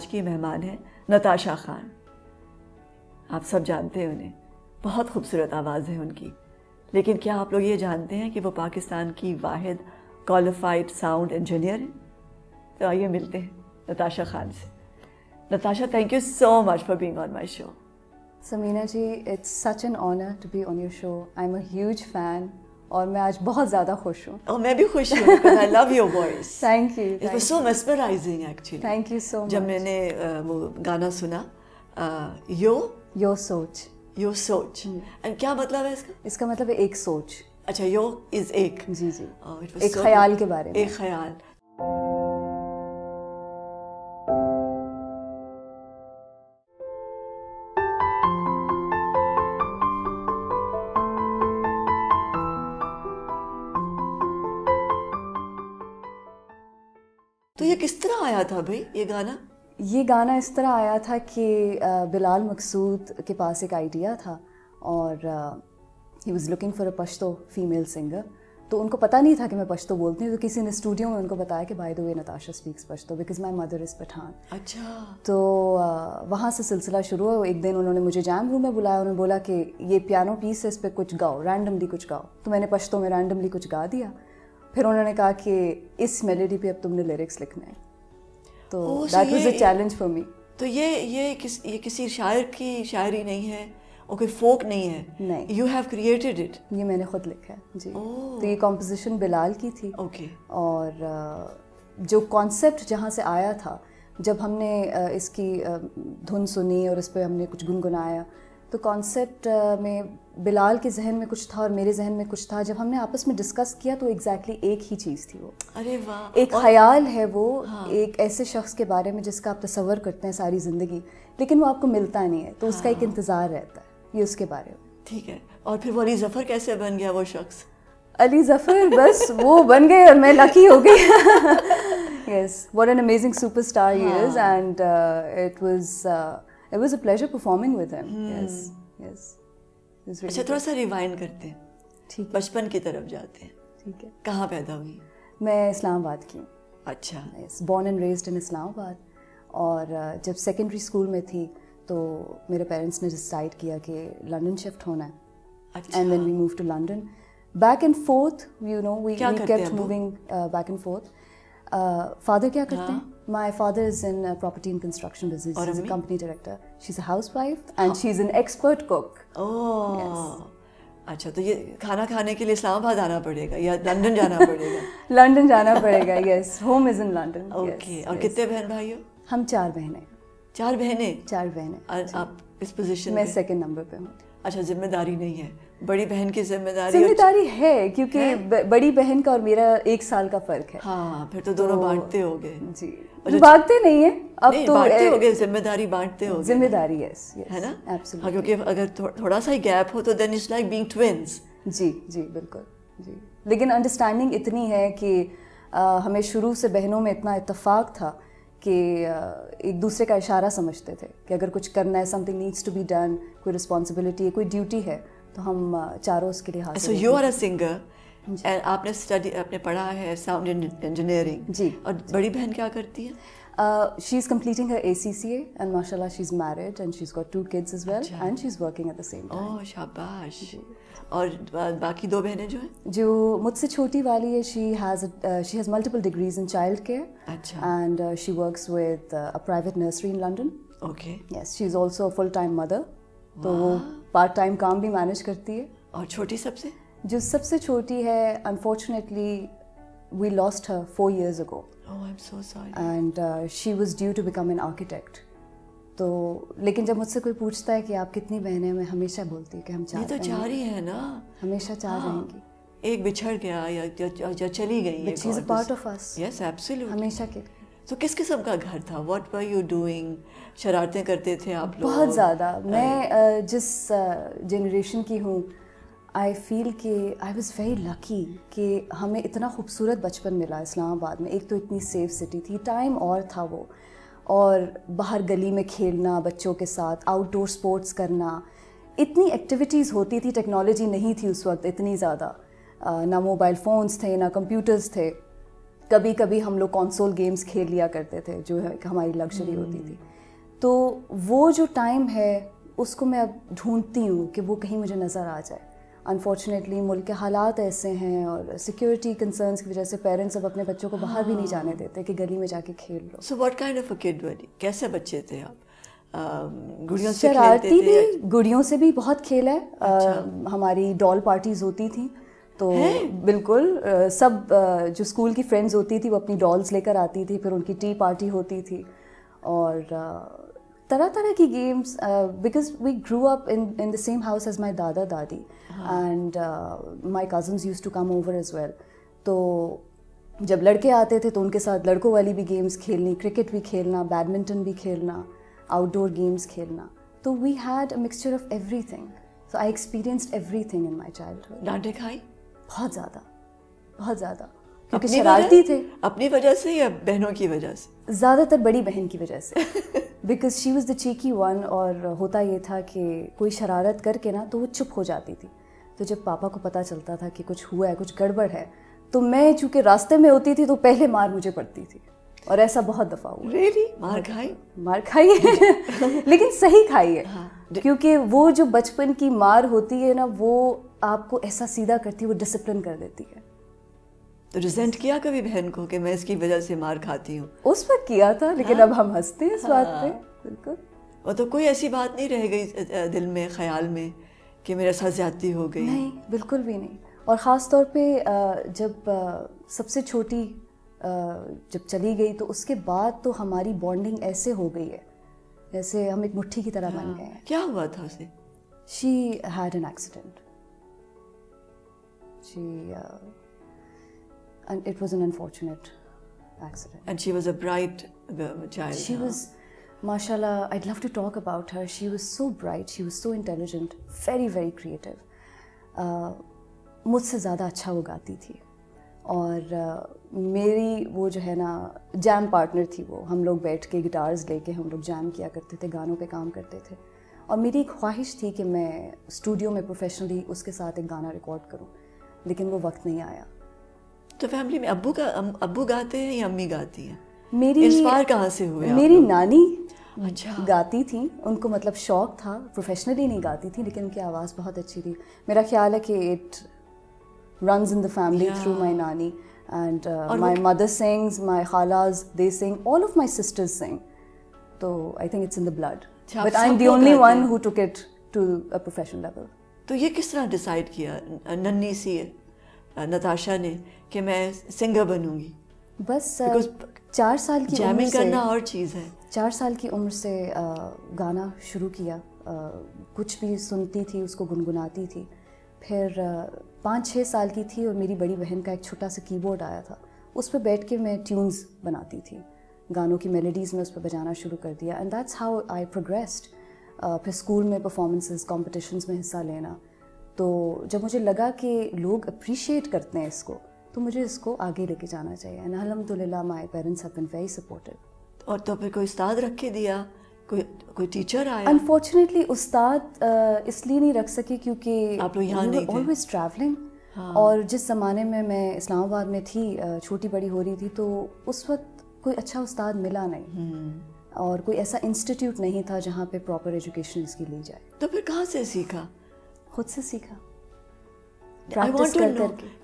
آج کی مہمان ہیں، نتاشا خان۔ آپ سب جانتے ہیں انہیں۔ بہت خوبصورت آواز ہے ان کی۔ لیکن کیا آپ لوگ یہ جانتے ہیں کہ وہ پاکستان کی واحد کوالیفائڈ ساؤنڈ انجینئر ہیں؟ تو آئیے ملتے ہیں نتاشا خان سے۔ Natasha thank you so much for being on my show Samina ji it's such an honour to be on your show I am a huge fan اور میں آج بہت زیادہ خوش ہوں۔ اور میں بھی خوش ہوں I love your voice thank you it was so mesmerizing actually thank you so جب میں نے وہ گانا سنا یو یور سوچ یور سوچ اینڈ کیا مطلب ہے اس کا؟ اس کا مطلب ہے ایک سوچ۔ اچھا یو از ایک۔ جی جی۔ ایک خیال کے بارے میں۔ ایک خیال۔ کس طرح آیا تھا بھائی یہ گانا؟ یہ گانا اس طرح آیا تھا کہ بلال مقصود کے پاس ایک آئیڈیا تھا اور he was looking for a Pashto female singer تو ان کو پتہ نہیں تھا کہ میں پشتو بولتی ہوں تو کسی نے اسٹوڈیو میں ان کو بتایا کہ by the way Natasha speaks Pashto because my mother is Pathan اچھا۔ تو وہاں سے سلسلہ شروع ہوا ایک دن انہوں نے مجھے جیم روم میں بلایا انہوں نے بولا کہ یہ پیانو پیس ہے اس پہ کچھ گاؤ رینڈملی کچھ گاؤ۔ تو میں نے پشتو میں رینڈملی کچھ گا دیا۔ پھر انہوں نے کہا کہ اس میلڈی پہ اب تم نے لیرکس لکھنے ہیں۔ تو that was a challenge for me تو یہ یہ یہ کسی شاعر کی شاعری نہیں ہے اور کوئی فوک نہیں ہے۔ نہیں۔ یو ہیو کریٹڈ اٹ یہ میں نے خود لکھا ہے جی۔ تو یہ کمپوزیشن بلال کی تھی۔ اوکے اور جو کانسیپٹ جہاں سے آیا تھا جب ہم نے اس کی دھن سنی اور اس پہ ہم نے کچھ گنگنایا تو کانسیپٹ میں بلال کے ذہن میں کچھ تھا اور میرے ذہن میں کچھ تھا۔ جب ہم نے آپس میں ڈسکس کیا تو ایگزیکٹلی ایک ہی چیز تھی وہ۔ ارے واہ۔ ایک خیال ہے وہ ایک ایسے شخص کے بارے میں جس کا آپ تصور کرتے ہیں ساری زندگی لیکن وہ آپ کو ملتا نہیں ہے تو اس کا ایک انتظار رہتا ہے یہ اس کے بارے میں۔ ٹھیک ہے۔ اور پھر وہ علی ظفر کیسے بن گیا وہ شخص؟ علی ظفر بس وہ بن گئے اور میں لکی ہو گئی۔ Yes what an amazing super star is and it was it was a pleasure performing with yes yes اچھا تھوڑا سا ریوائنڈ کرتے ہیں۔ ٹھیک بچپن کی طرف جاتے ہیں۔ ٹھیک ہے۔ کہاں پیدا ہوئی؟ میں اسلام آباد کی ہوں۔ اچھا۔ Born and raised in Islamabad. اور جب سیکنڈری اسکول میں تھی تو میرے پیرنٹس نے ڈسائڈ کیا کہ لنڈن شفٹ ہونا ہے۔ And then we move to London back and forth you know we kept moving back and forth father کیا کرتے ہیں؟ My father is in property and construction business is a company director she is a housewife and she is an expert cook اچھا تو یہ کھانا کھانے کے لیے اسلام آباد آنا پڑے گا یا لنڈن جانا پڑے گا لنڈن جانا پڑے گا yes home is in London okay اور کتنے بہن بھائی ہو ہم چار بہنیں چار بہنیں چار بہنیں اور آپ اس پوزیشن میں سیکنڈ نمبر پہ ہوں اچھا ذمہ داری نہیں ہے بڑی بہن کی ذمہ داری ذمہ داری ہے کیونکہ بڑی بہن کا اور میرا ایک سال کا فرق ہے ہاں پھر تو دونوں بانٹتے ہو گئے جی بانٹتے نہیں ہیں۔ اب تو بانٹتے ہو گئے ذمہ داری بانٹتے ہو ذمہ داری ہے نا؟ ہاں کیونکہ اگر تھوڑا سا ہی گیپ ہو تو then it's like being twins جی جی بالکل۔ جی۔ لیکن انڈرسٹینڈنگ اتنی ہے کہ ہمیں شروع سے بہنوں میں اتنا اتفاق تھا کہ ایک دوسرے کا اشارہ سمجھتے تھے کہ اگر کچھ کرنا ہے something needs to be done کوئی رسپانسبلٹی ہے کوئی ڈیوٹی ہے تو ہم چاروں اس کے لیے حاصل یو آر اے سنگر آپ نے اسٹڈی آپ نے پڑھا ہے ساؤنڈ انجینئرنگ جی۔ اور بڑی بہن کیا کرتی ہے شی is completing a C C A and ماشاء اللہ she is married and she is got two kids is well and she is working at the same اوہ شاباش۔ اور باقی دو بہنیں جو ہیں؟ جو مجھ سے چھوٹی والی ہے she has she has multiple degrees in child care اچھا۔ And she works with private nursery in London okay yes she is also full time mother تو وہ پارٹ ٹائم کام بھی مینیج کرتی ہے۔ اور چھوٹی سب سے؟ جو سب سے چھوٹی ہے unfortunately we lost her four years ago and she was due to become an architect تو لیکن جب مجھ سے کوئی پوچھتا ہے کہ آپ کتنی بہنیں میں ہمیشہ بولتی ہوں کہ ہم چار تو چار ہی ہیں نا؟ ہمیشہ چار رہیں گی۔ ایک بچھڑ گیا یا چلی گئی is a part of us yes absolute ہمیشہ کے تو کس قسم کا گھر تھا؟ واٹ وار یو ڈوئنگ شرارتیں کرتے تھے آپ لوگ؟ بہت زیادہ۔ میں جس جنریشن کی ہوں آئی فیل کہ آئی واز ویری لکی کہ ہمیں اتنا خوبصورت بچپن ملا اسلام آباد میں۔ ایک تو اتنی سیف سٹی تھی ٹائم اور تھا وہ۔ اور باہر گلی میں کھیلنا، بچوں کے ساتھ آؤٹ ڈور اسپورٹس کرنا۔ اتنی ایکٹیویٹیز ہوتی تھی ٹیکنالوجی نہیں تھی اس وقت اتنی زیادہ۔ نہ موبائل فونس تھے، نہ کمپیوٹرز تھے۔ کبھی کبھی ہم لوگ کونسول گیمس کھیل لیا کرتے تھے، جو ہے ہماری لگژری ہوتی تھی۔ تو وہ جو ٹائم ہے، اس کو میں اب ڈھونڈتی ہوں کہ وہ کہیں مجھے نظر آ جائے۔ انفارچونیٹلی ملک کے حالات ایسے ہیں اور سیکورٹی کنسرنس کی وجہ سے پیرنٹس اب اپنے بچوں کو باہر بھی نہیں جانے دیتے کہ گلی میں جا کے کھیل لو۔ So what kind of a کیسے بچے تھے آپ؟ گڑیوں سے شرارتی بھی گڑیوں سے بھی بہت کھیل ہے۔ اچھا۔ ہماری ڈال پارٹیز ہوتی تھیں۔ تو بالکل سب جو اسکول کی فرینڈز ہوتی تھی وہ اپنی ڈالس لے کر آتی تھی پھر ان کی ٹی پارٹی ہوتی تھی۔ اور طرح طرح کی games because we grow up in the same house as my dada dadi and my cousins use to come over as well تو جب لڑکے آتے تھے تو ان کے ساتھ لڑکوں والی بھی گیمس کھیلنی کرکٹ بھی کھیلنا بیڈمنٹن بھی کھیلنا آؤٹ ڈور گیمس کھیلنا۔ تو we had a mixture of everything so I experienced everything in my child ڈانٹے کھائی؟ بہت زیادہ بہت زیادہ۔ کیونکہ شرارتی تھے۔ اپنی وجہ سے یا بہنوں کی وجہ سے؟ زیادہ تر بڑی بہن کی وجہ سے۔ Because she was the cheeky one اور ہوتا یہ تھا کہ کوئی شرارت کر کے نا تو وہ چپ ہو جاتی تھی۔ تو جب پاپا کو پتہ چلتا تھا کہ کچھ ہوا ہے کچھ گڑبڑ ہے تو میں چونکہ راستے میں ہوتی تھی تو پہلے مار مجھے پڑتی تھی۔ اور ایسا بہت دفعہ ہوا۔ Really? مار کھائی؟ مار کھائی ہے۔ لیکن صحیح کھائی ہے۔ ہاں۔ کیونکہ وہ جو بچپن کی مار ہوتی ہے نا وہ آپ کو ایسا سیدھا کرتی ہے وہ ڈسپلن کر دیتی ہے۔ تو ریزنٹ کیا کبھی بہن کو کہ میں اس کی وجہ سے مار کھاتی ہوں؟ اس وقت کیا تھا لیکن ہاں۔ اب ہم ہنستے ہیں اس بات پہ۔ ہاں۔ بالکل۔ وہ تو کوئی ایسی بات نہیں رہ گئی دل میں خیال میں۔ کہ میرے ساتھ زیادتی ہو گئی۔ نہیں بالکل بھی نہیں۔ اور خاص طور پہ جب سب سے چھوٹی جب چلی گئی تو اس کے بعد تو ہماری بانڈنگ ایسے ہو گئی ہے جیسے ہم ایک مٹھی کی طرح بن ہاں۔ گئے ہیں۔ کیا ہوا تھا اسے؟ She had an accident she it was an unfortunate accident and she was a bright child she was ماشاء اللہ I love to talk about her she was so bright she was so intelligent very very creative مجھ سے زیادہ اچھا وہ گاتی تھی اور uh, میری وہ جو ہے نا جیم پارٹنر تھی وہ. ہم لوگ بیٹھ کے گٹارز لے کے ہم لوگ جیم کیا کرتے تھے، گانوں پہ کام کرتے تھے. اور میری ایک خواہش تھی کہ میں اسٹوڈیو میں پروفیشنلی اس کے ساتھ ایک گانا ریکارڈ کروں، لیکن وہ وقت نہیں آیا. تو فیملی میں ابو کا، ابو گاتے ہیں یا امی گاتی ہیں؟ میری انسپائر کہاں سے ہوئے میری نانی اچھا۔ گاتی تھیں ان کو مطلب شوق تھا پروفیشنلی نہیں گاتی تھی لیکن ان کی آواز بہت اچھی تھی۔ میرا خیال ہے کہ it runs in the family through my نانی and my mother sings my خالاز they sing all of my sisters sing تو I think it's in the blood but I am the only one who took it to a professional level تو یہ کس طرح decide کیا؟ ننی سی نتاشا نے کہ میں singer بنوں گی۔ بس چار سال کی جیمنگ کرنا اور چیز ہے۔ چار سال کی عمر سے گانا شروع کیا۔ کچھ بھی سنتی تھی اس کو گنگناتی تھی۔ پھر پانچ چھ سال کی تھی اور میری بڑی بہن کا ایک چھوٹا سا کی بورڈ آیا تھا۔ اس پہ بیٹھ کے میں ٹیونز بناتی تھی۔ گانوں کی میلڈیز میں اس پہ بجانا شروع کر دیا۔ And that's how I progressed پھر اسکول میں پرفارمنسز کمپٹیشنز میں حصہ لینا۔ تو جب مجھے لگا کہ لوگ اپریشیٹ کرتے ہیں اس کو تو مجھے اس کو آگے لے کے جانا چاہیے۔ اینڈ الحمد للہ my parents have been very supportive اور تو پھر کوئی استاد رکھ کے دیا؟ کوئی کوئی ٹیچر آیا؟ انفارچونیٹلی استاد اس لیے نہیں رکھ سکی کیونکہ آپ لوگ یہاں نہیں آلویز ٹریولنگ اور جس زمانے میں میں اسلام آباد میں تھی چھوٹی بڑی ہو رہی تھی تو اس وقت کوئی اچھا استاد ملا نہیں۔ اور کوئی ایسا انسٹیٹیوٹ نہیں تھا جہاں پہ پراپر ایجوکیشن اس کی لی جائے۔ تو پھر کہاں سے سیکھا؟ خود سے سیکھا۔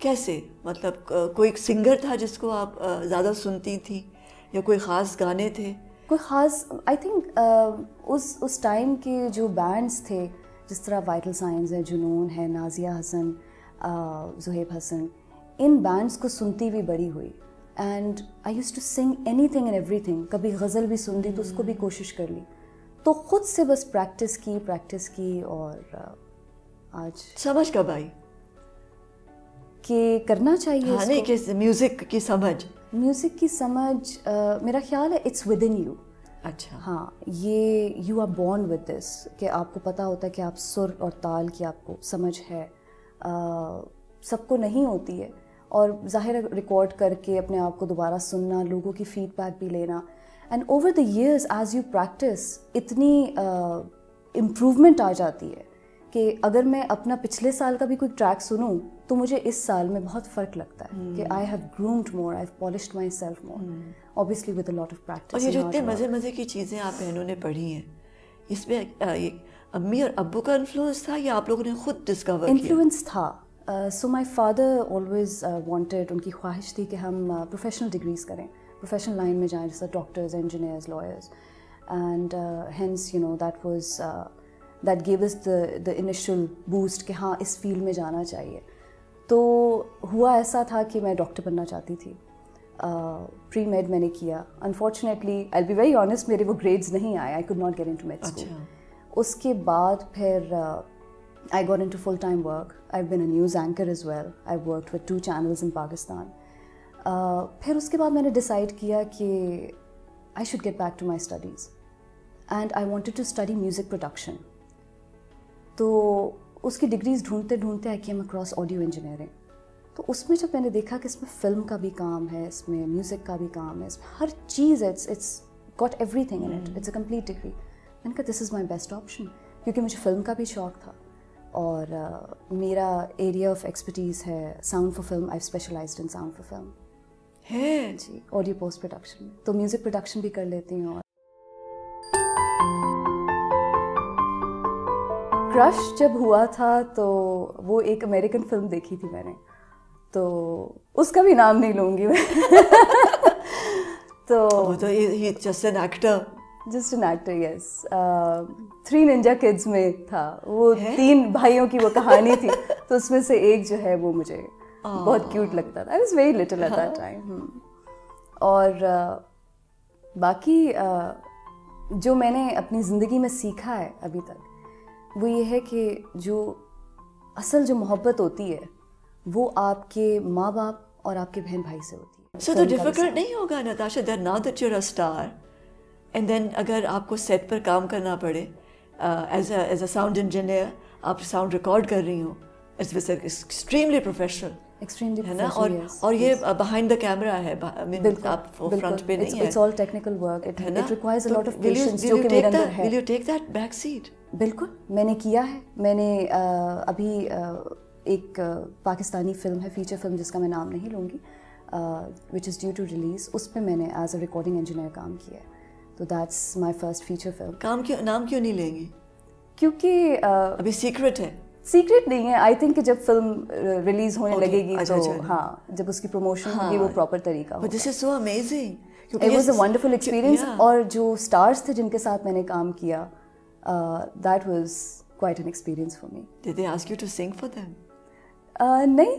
کیسے مطلب کوئی سنگر تھا جس کو آپ زیادہ سنتی تھی یا کوئی خاص گانے تھے کوئی خاص آئی تھنک اس اس ٹائم کے جو بینڈس تھے جس طرح وائٹل سائنس ہے جنون ہے نازیہ حسن زہیب حسن ان بینڈس کو سنتی ہوئی بڑی ہوئی and I used to sing anything and everything کبھی غزل بھی سن لی تو اس کو بھی کوشش کر لی تو خود سے بس پریکٹس کی پریکٹس کی اور آج سمجھ کب آئی کہ کرنا چاہیے نہیں کہ میوزک کی سمجھ؟ میوزک کی سمجھ میرا خیال ہے اٹس ود ان یو اچھا۔ ہاں یہ you are born with this کہ آپ کو پتہ ہوتا ہے کہ آپ سر اور تال کی آپ کو سمجھ ہے سب کو نہیں ہوتی ہے۔ اور ظاہر ریکارڈ کر کے اپنے آپ کو دوبارہ سننا لوگوں کی فیڈ بیک بھی لینا۔ And over the years as you practice اتنی امپروومنٹ آ جاتی ہے کہ اگر میں اپنا پچھلے سال کا بھی کوئی ٹریک سنوں تو مجھے اس سال میں بہت فرق لگتا ہے کہ I have groomed more I polished myself more obviously with lot of practice اور یہ جو اتنے مزے مزے کی چیزیں آپ بہنوں نے پڑھی ہیں اس میں امی اور ابو کا انفلوئنس تھا یا آپ لوگوں نے خود ڈسکور انفلوئنس تھا۔ So my father always wanted ان کی خواہش تھی کہ ہم پروفیشنل ڈگریز کریں۔ پروفیشنل لائن میں جائیں جیسے doctors engineers lawyers and hence you know that was that gave us the the initial boost کہ ہاں اس فیلڈ میں جانا چاہیے۔ تو ہوا ایسا تھا کہ میں ڈاکٹر بننا چاہتی تھی۔ پری میڈ میں نے کیا۔ Unfortunately I be very honest میرے وہ گریڈز نہیں آئے۔ I could not get into med اس کے بعد پھر I got into full time work I been a news anchor as well I work with two channels in Pakistan پھر اس کے بعد میں نے ڈسائڈ کیا کہ I should get back to my studies and I wanted to study music production تو اس کی ڈگریز ڈھونڈتے ڈھونڈتے I came across audio engineering تو اس میں جب میں نے دیکھا کہ اس میں فلم کا بھی کام ہے اس میں میوزک کا بھی کام ہے اس میں ہر چیز ہے it's it's got everything in it it's a complete degree میں نے کہا this is my best option کیونکہ مجھے فلم کا بھی شوق تھا اور میرا ایریا آف ایکسپرٹیز ہے sound for film I specialized in sound for film ہے جی آڈیو پوسٹ پروڈکشن تو میوزک پروڈکشن بھی کر لیتی ہوں اور کرش جب ہوا تھا تو وہ ایک امیریکن فلم دیکھی تھی میں نے۔ تو اس کا بھی نام نہیں لوں گی میں۔ تو just an actor just an actor yes Three Ninja Kids میں تھا۔ وہ تین بھائیوں کی وہ کہانی تھی۔ تو اس میں سے ایک جو ہے وہ مجھے بہت کیوٹ لگتا تھا۔ I was very little at that time اور باقی جو میں نے اپنی زندگی میں سیکھا ہے ابھی تک وہ یہ ہے کہ جو اصل جو محبت ہوتی ہے وہ آپ کے ماں باپ اور آپ کے بہن بھائی سے ہوتی ہے۔ سو تو ڈیفیکلٹ نہیں ہوگا نتاشا دیر نا that your star and then اگر آپ کو سیٹ پر کام کرنا پڑے as a as a sound engineer آپ ساؤنڈ ریکارڈ کر رہی ہوں ایکسٹریملی پروفیشنل ہے نا؟ اور اور یہ بہائنڈ دا کیمرا ہے. آپ فرنٹ پہ نہیں ہے بالکل. میں نے کیا ہے. میں نے ابھی ایک پاکستانی فلم ہے فیچر فلم جس کا میں نام نہیں لوں گی which is due to release اس پہ میں نے ایز اے ریکارڈنگ انجینئر کام کیا ہے. تو that's my first feature film کام کیوں نام کیوں نہیں لیں گی؟ کیونکہ ابھی سیکرٹ ہے. سیکرٹ نہیں ہے. آئی تھنک کہ جب فلم ریلیز ہونے لگے گی تو ہاں جب اس کی پروموشن ہوگی وہ پراپر طریقہ واز اے ونڈرفل ایکسپیرینس اور جو اسٹارس تھے جن کے ساتھ میں نے کام کیا that was quite an experience for me for them نہیں.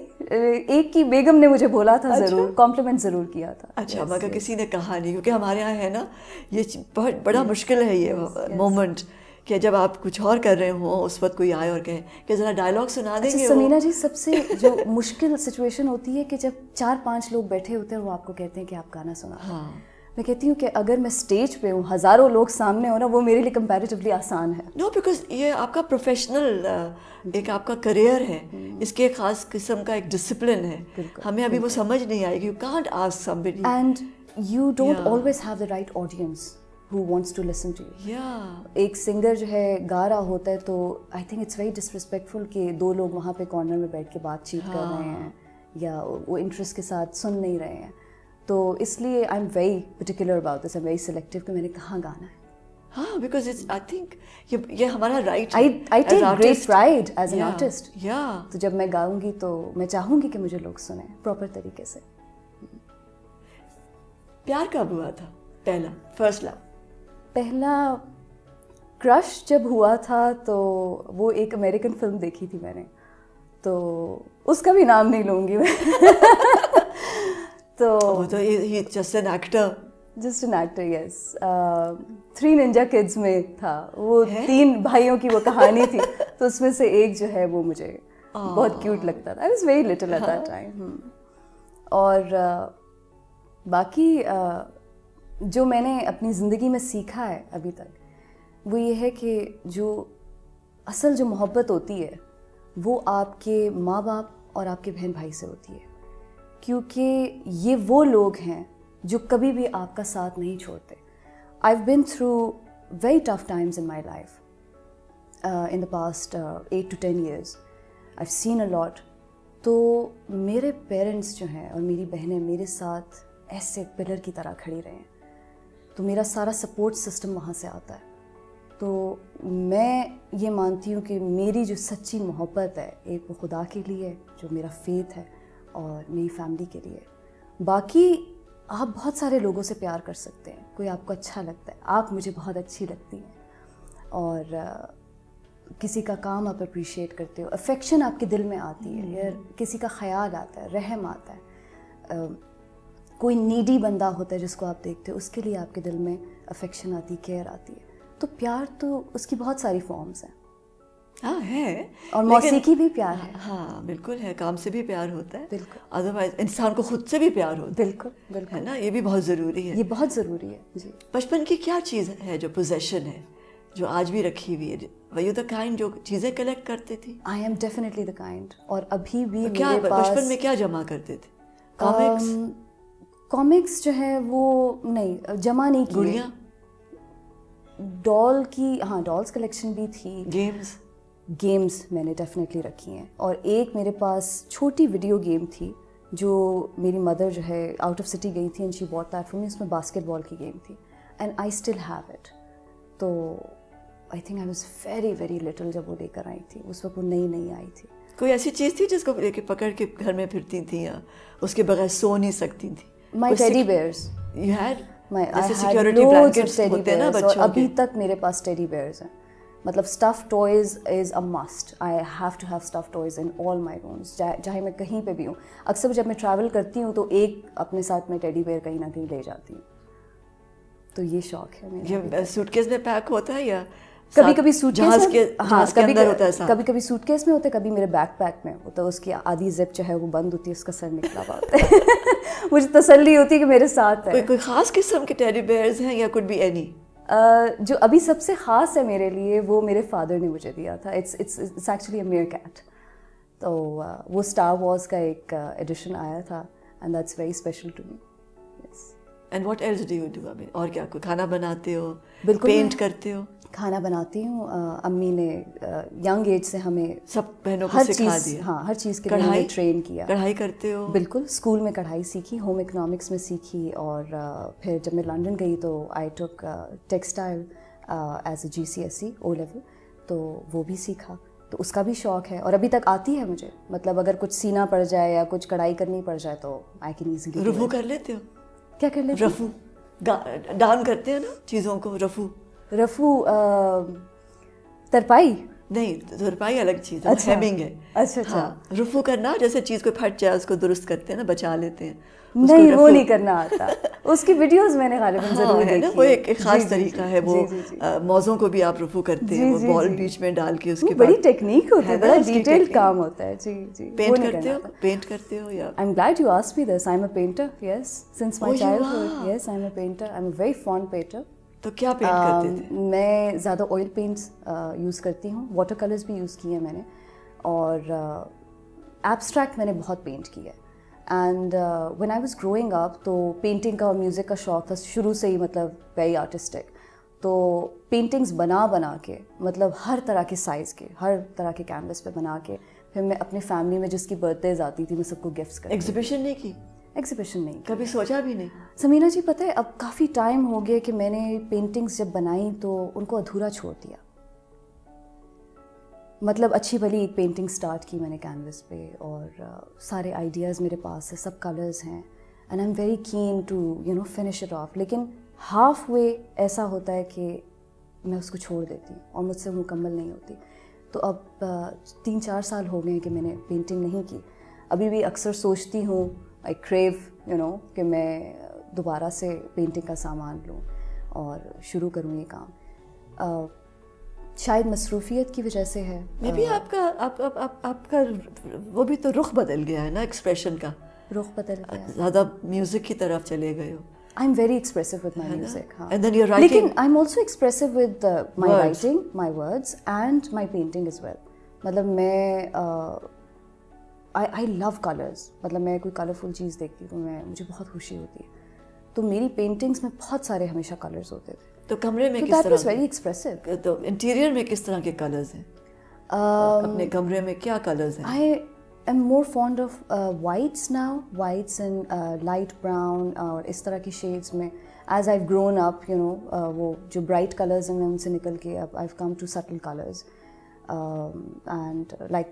ایک کی بیگم نے مجھے بولا تھا ضرور کمپلیمنٹ ضرور کیا تھا. اچھا مگر کسی نے کہا نہیں کیونکہ ہمارے یہاں ہے نا یہ بہت بڑا مشکل ہے یہ مومنٹ کہ جب آپ کچھ اور کر رہے ہوں اس وقت کوئی آئے اور کہیں کہ ذرا ڈائلاگ سنا دیں گے سمینا جی سب سے جو مشکل سچویشن ہوتی ہے کہ جب چار پانچ لوگ بیٹھے ہوتے ہیں وہ آپ کو کہتے ہیں کہ آپ گانا سنا۔ ہاں۔ میں کہتی ہوں کہ اگر میں اسٹیج پہ ہوں ہزاروں لوگ سامنے ہو نا وہ میرے لیے کمپیریٹیولی آسان ہے۔ نو بیکاز یہ آپ کا پروفیشنل ایک آپ کا کریئر ہے۔ اس کے ایک خاص قسم کا ایک ڈسپلن ہے۔ ہمیں ابھی وہ سمجھ نہیں آئے گی you can't ask somebody and you don't always have the right audience who wants to listen to you ایک سنگر جو ہے گا رہا ہوتا ہے تو I think it's very disrespectful کہ دو لوگ وہاں پہ کارنر میں بیٹھ کے بات چیت کر رہے ہیں یا وہ انٹرسٹ کے ساتھ سن نہیں رہے ہیں۔ تو اس لیے I am very particular about this am very selective کہ میں نے کہاں گانا ہے۔ ہاں بیکاز آئی تھنک یہ ہمارا right I take great pride as an artist تو جب میں گاؤں گی تو میں چاہوں گی کہ مجھے لوگ سنیں پراپر طریقے سے۔ پیار کب ہوا تھا؟ پہلا فرسٹ لو پہلا کرش جب ہوا تھا تو وہ ایک امیریکن فلم دیکھی تھی میں نے۔ تو اس کا بھی نام نہیں لوں گی میں۔ تو just an actor just an actor yes Three Ninja Kids میں تھا۔ وہ تین بھائیوں کی وہ کہانی تھی۔ تو اس میں سے ایک جو ہے وہ مجھے بہت کیوٹ لگتا تھا۔ I was very little at that time اور باقی جو میں نے اپنی زندگی میں سیکھا ہے ابھی تک، وہ یہ ہے کہ جو اصل جو محبت ہوتی ہے، وہ آپ کے ماں باپ اور آپ کے بہن بھائی سے ہوتی ہے۔ کیونکہ یہ وہ لوگ ہیں جو کبھی بھی آپ کا ساتھ نہیں چھوڑتے۔ I been through very tough times in my life in the past eight to ten years I seen a lot تو میرے پیرنٹس جو ہیں اور میری بہنیں میرے ساتھ ایسے پلر کی طرح کھڑی رہے ہیں تو میرا سارا سپورٹ سسٹم وہاں سے آتا ہے۔ تو میں یہ مانتی ہوں کہ میری جو سچی محبت ہے ایک وہ خدا کے لیے جو میرا فیتھ ہے اور میری فیملی کے لیے۔ باقی آپ بہت سارے لوگوں سے پیار کر سکتے ہیں۔ کوئی آپ کو اچھا لگتا ہے آپ مجھے بہت اچھی لگتی ہیں۔ اور کسی کا کام آپ اپریشیٹ کرتے ہو افیکشن آپ کے دل میں آتی ہے۔ یا کسی کا خیال آتا ہے رحم آتا ہے کوئی نیڈی بندہ ہوتا ہے جس کو آپ دیکھتے ہو اس کے لیے آپ کے دل میں افیکشن آتی کیئر آتی ہے۔ تو پیار تو اس کی بہت ساری فارمز ہیں۔ ہاں ہے۔ اور موسیقی بھی پیار ہے۔ ہاں بالکل ہے۔ کام سے بھی پیار ہوتا ہے۔ بالکل۔ ادروائز انسان کو خود سے بھی پیار ہوتا ہے۔ بالکل بالکل۔ ہے نا؟ یہ بھی بہت ضروری ہے۔ یہ بہت ضروری ہے جی۔ بچپن کی کیا چیز ہے جو پوزیشن ہے جو آج بھی رکھی ہوئی ہے؟ ویو دا کائنڈ جو چیزیں کلیکٹ کرتے تھی؟ I am definitely the kind اور ابھی بھی کیا بچپن میں کیا جمع کرتے تھے؟ کامکس جو ہے وہ نہیں جمع نہیں کی ڈال کی ہاں ڈالس کلیکشن بھی تھی۔ گیمز؟ گیمز میں نے ڈیفینیٹلی رکھی ہیں۔ اور ایک میرے پاس چھوٹی ویڈیو گیم تھی جو میری مدر جو ہے آؤٹ آف سٹی گئی تھی and she what that for me اس میں باسکٹ بال کی گیم تھی۔ And I still have it تو I think I was very very little جب وہ لے کر آئی تھی۔ اس وقت وہ نئی نئی آئی تھی۔ کوئی ایسی چیز تھی جس کو لے کے پکڑ کے گھر میں پھرتی تھیں یا اس کے بغیر سو نہیں سکتی تھیں؟ My teddy bears you had ابھی تک میرے پاس ٹیڈی بیئرس ہیں مطلب stuff toys is a must I have to have stuff toys in all my rooms چاہے میں کہیں پہ بھی ہوں اکثر جب میں ٹریول کرتی ہوں تو ایک اپنے ساتھ میں ٹیڈی بیئر کہیں نہ کہیں لے جاتی ہوں تو یہ شوق ہے سوٹ کیس میں پیک ہوتا ہے یا کبھی کبھی سوٹ جہاز کے ہاں کبھی کبھی کبھی سوٹ کیس میں ہوتے کبھی میرے بیک پیک میں ہوتا ہے اس کی آدھی زپ جو ہے وہ بند ہوتی ہے اس کا سر نکلا ہوا ہوتا ہے۔ مجھے تسلی ہوتی ہے کہ میرے ساتھ ہے۔ کوئی خاص قسم کے ٹیڈی بیئرز ہیں یا کڈ بی اینی جو ابھی سب سے خاص ہے میرے لیے وہ میرے فادر نے مجھے دیا تھا۔ It's it's it's actually a meerkat تو وہ اسٹار واز کا ایک ایڈیشن آیا تھا and that's very special to me and what else do you do اور کیا کوئی کھانا بناتے ہو؟ بالکل پینٹ کرتے ہو؟ کھانا بناتی ہوں۔ امی نے ینگ ایج سے ہمیں سب بہنوں کو سکھا دیا۔ ہاں ہر چیز کے لیے ٹرین کیا۔ کڑھائی کرتے ہو؟ بالکل اسکول میں کڑھائی سیکھی ہوم اکنامکس میں سیکھی اور پھر جب میں لنڈن گئی تو I took textile as a G C S C O level تو وہ بھی سیکھا۔ تو اس کا بھی شوق ہے اور ابھی تک آتی ہے مجھے۔ مطلب اگر کچھ سینا پڑ جائے یا کچھ کڑھائی کرنی پڑ جائے تو آئی کین ایزیلی رفو کر لیتے ہو؟ کیا کر لیتے رفو ڈان کرتے ہیں نا چیزوں کو رفو۔ رفو ترپائی؟ نہیں ترپائی الگ چیز ہے ہیمنگ ہے۔ اچھا اچھا۔ ہاں رفو کرنا جیسے چیز کو پھٹ جائے اس کو درست کرتے ہیں نا بچا لیتے ہیں۔ نہیں وہ نہیں کرنا آتا۔ اس کی ویڈیوز میں نے غالباً ضرور دیکھی ہے۔ وہ ایک خاص طریقہ ہے وہ موزوں کو بھی آپ رفو کرتے ہیں وہ بال بیچ میں ڈال کے اس کے بڑی ٹیکنیک ہوتی ہے بڑا ڈیٹیلڈ کام ہوتا ہے۔ جی جی پینٹ کرتے ہو؟ پینٹ کرتے ہو یا؟ I am glad you ask me this I am a painter yes since my childhood yes I am a painter I am a very fond painter تو کیا پینٹ کرتے تھے؟ میں زیادہ آئل پینٹس یوز کرتی ہوں۔ واٹر کلرز بھی use کیے ہیں میں نے۔ اور ایبسٹریکٹ میں نے بہت پینٹ کیا ہے۔ And when I was growing up تو پینٹنگ کا اور میوزک کا شوق تھا شروع سے ہی مطلب ویری آرٹسٹک تو پینٹنگس بنا بنا کے مطلب ہر طرح کے سائز کے ہر طرح کے کینوس پہ بنا کے پھر میں اپنی فیملی میں جس کی برتھ ڈیز آتی تھی میں سب کو گفٹس کر ایگزیبیشن نہیں کی؟ ایگزیبیشن نہیں کبھی سوچا بھی نہیں۔ سمینا جی پتہ ہے اب کافی ٹائم ہو گیا کہ میں نے پینٹنگس جب بنائی تو ان کو ادھورا چھوڑ دیا۔ مطلب اچھی بھلی ایک پینٹنگ اسٹارٹ کی میں نے کینوس پہ اور سارے آئیڈیاز میرے پاس ہے سب کلرز ہیں۔ And I am very keen to you know finish it off لیکن ہاف وے ایسا ہوتا ہے کہ میں اس کو چھوڑ دیتی ہوں اور مجھ سے مکمل نہیں ہوتی۔ تو اب تین چار سال ہو گئے ہیں کہ میں نے پینٹنگ نہیں کی۔ ابھی بھی اکثر سوچتی ہوں آئی کریو یو نو کہ میں دوبارہ سے پینٹنگ کا سامان لوں اور شروع کروں یہ کام. شاید مصروفیت کی وجہ سے ہے. مے بی آپ کا آپ کا وہ بھی تو رخ بدل گیا ہے نا ایکسپریشن کا. رخ بدل گیا زیادہ میوزک کی طرف چلے گئے ہو. I am very expressive with my music لیکن I am also expressive with my writing my words and my painting as well مطلب میں آئی آئی لو کلرز مطلب میں کوئی کلرفل چیز دیکھتی ہوں تو میں مجھے بہت خوشی ہوتی ہے. تو میری پینٹنگس میں بہت سارے ہمیشہ کلرز ہوتے تھے. تو کمرے میں کس طرح very expressive. تو انٹیریئر میں کس طرح کے کلرز ہیں؟ اپنے کمرے میں کیا کلرز ہیں؟ I am more fond of uh, whites now, whites and uh, light brown اور اس طرح کی shades میں as I've grown up, you know, uh, وہ جو bright colors ہیں میں ان سے نکل کے اب I've come to subtle colors. Um, and uh, like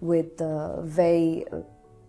with uh, very uh,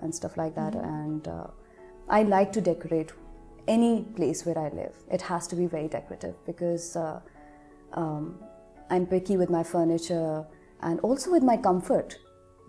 and stuff like that. Mm-hmm. And I like to decorate any place where I live. It has to be very decorative because um, I'm picky with my furniture and also with my comfort.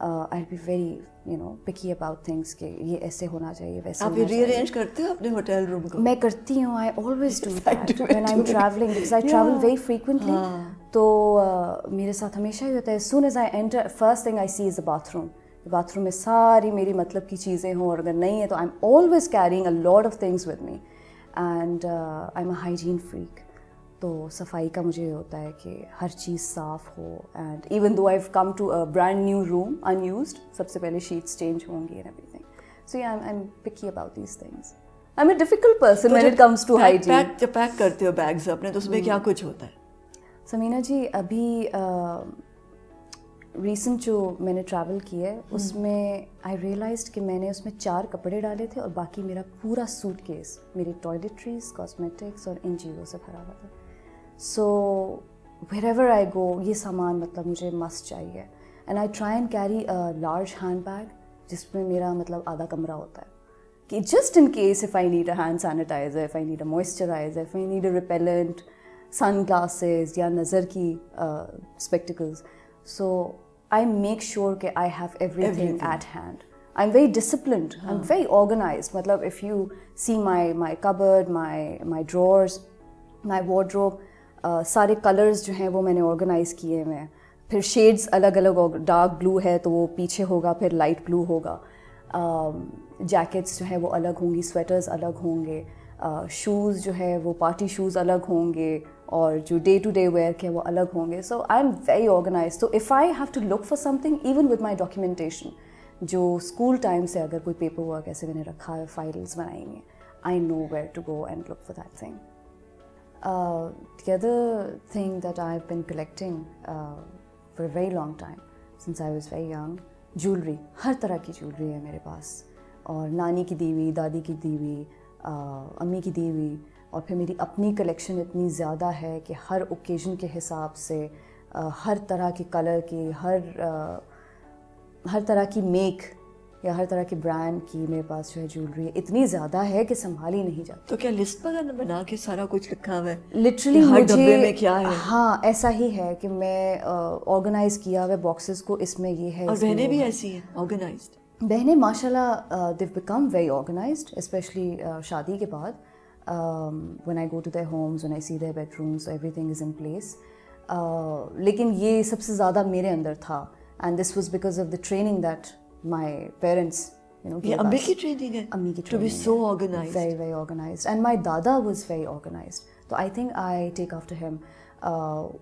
I'll be very you know پکی about things کہ یہ ایسے ہونا چاہیے ویسے آپ ری arrange کرتے ہو اپنے ہوٹل روم کو میں کرتی ہوں I always do that when I am travelling because I travel very frequently تو میرے ساتھ ہمیشہ ہی ہوتا ہے soon as I enter first thing I see is a bathroom bathroom میں ساری میری مطلب کی چیزیں ہوں اور اگر نہیں ہے تو I am always carrying a load of things with me and I am a hygiene freak تو صفائی کا مجھے یہ ہوتا ہے کہ ہر چیز صاف ہو and even though I come to brand new room unused سب سے پہلے شیٹس چینج ہوں گی and everything so I am picky about these things I am a difficult person when it comes to hygiene pack جب pack کرتے ہو bags اپنے تو اس میں کیا کچھ ہوتا ہے سمینا جی ابھی ریسنٹ جو میں نے ٹریول کی ہے اس میں آئی ریئلائزڈ کہ میں نے اس میں چار کپڑے ڈالے تھے اور باقی میرا پورا سوٹ کیس میری ٹوائلٹریز کاسمیٹکس اور ان چیزوں سے بھرا ہوا تھا سو ویر ایور آئی گو یہ سامان مطلب مجھے مسٹ چاہیے. And I try and carry large handbag جس میں میرا مطلب آدھا کمرہ ہوتا ہے. کہ just in case if I need a hand sanitiser if I need a moisturiser if I need a repellent sunglasses یا نظر کی spectacles so I make sure کہ I have everything at hand I am very disciplined I am very organised مطلب if you see my my cupboard my my drawers my wardrobe سارے colours جو ہیں وہ میں نے آرگنائز کیے ہوئے ہیں۔ پھر شیڈس الگ الگ ڈارک بلو ہے تو وہ پیچھے ہوگا، پھر لائٹ بلو ہوگا۔ جیکٹس جو ہیں وہ الگ ہوں گی سویٹرز الگ ہوں گے۔ شوز جو ہے وہ پارٹی شوز الگ ہوں گے اور جو ڈے ٹو ڈے ویئر کے وہ الگ ہوں گے۔ So I am very organise تو if I have to look for something even with my documentation جو اسکول ٹائم سے اگر کوئی پیپر ورک ایسے میں نے رکھا ہے فائلس بنائی ہیں I know where to go and look for that thing the other thing that I have been collecting for very long time since I was very young jewellery ہر طرح کی jewellery ہے میرے پاس. اور نانی کی دی ہوئی دادی کی دی ہوئی uh, امی کی دی ہوئی اور پھر میری اپنی کلیکشن اتنی زیادہ ہے کہ ہر اوکیزن کے حساب سے uh, uh, ہر طرح کی کلر کی، ہر ہر طرح کی میک یا ہر طرح کی برانڈ کی میرے پاس جو ہے جولری اتنی زیادہ ہے کہ سنبھالی نہیں جاتی۔ تو کیا لسٹ پر بنا کے سارا کچھ لکھا ہوا ہے؟ لٹرلی ہر مجھے ڈبے میں کیا ہے؟ ہاں ایسا ہی ہے کہ میں آرگنائز کیا ہوا باکسز کو اس میں یہ ہے اور بہنیں بھی۔ ایسی ہیں آرگنائزڈ بہنیں ماشاء اللہ they become very organised especially شادی کے بعد۔ When I go to their homes when I see their bedrooms everything is in place لیکن یہ سب سے زیادہ میرے اندر تھا۔ And this was because of the training that my parents امی کی ٹریننگ ہے امی کی be so organise very very organised and my dada was very organised تو I think I take after him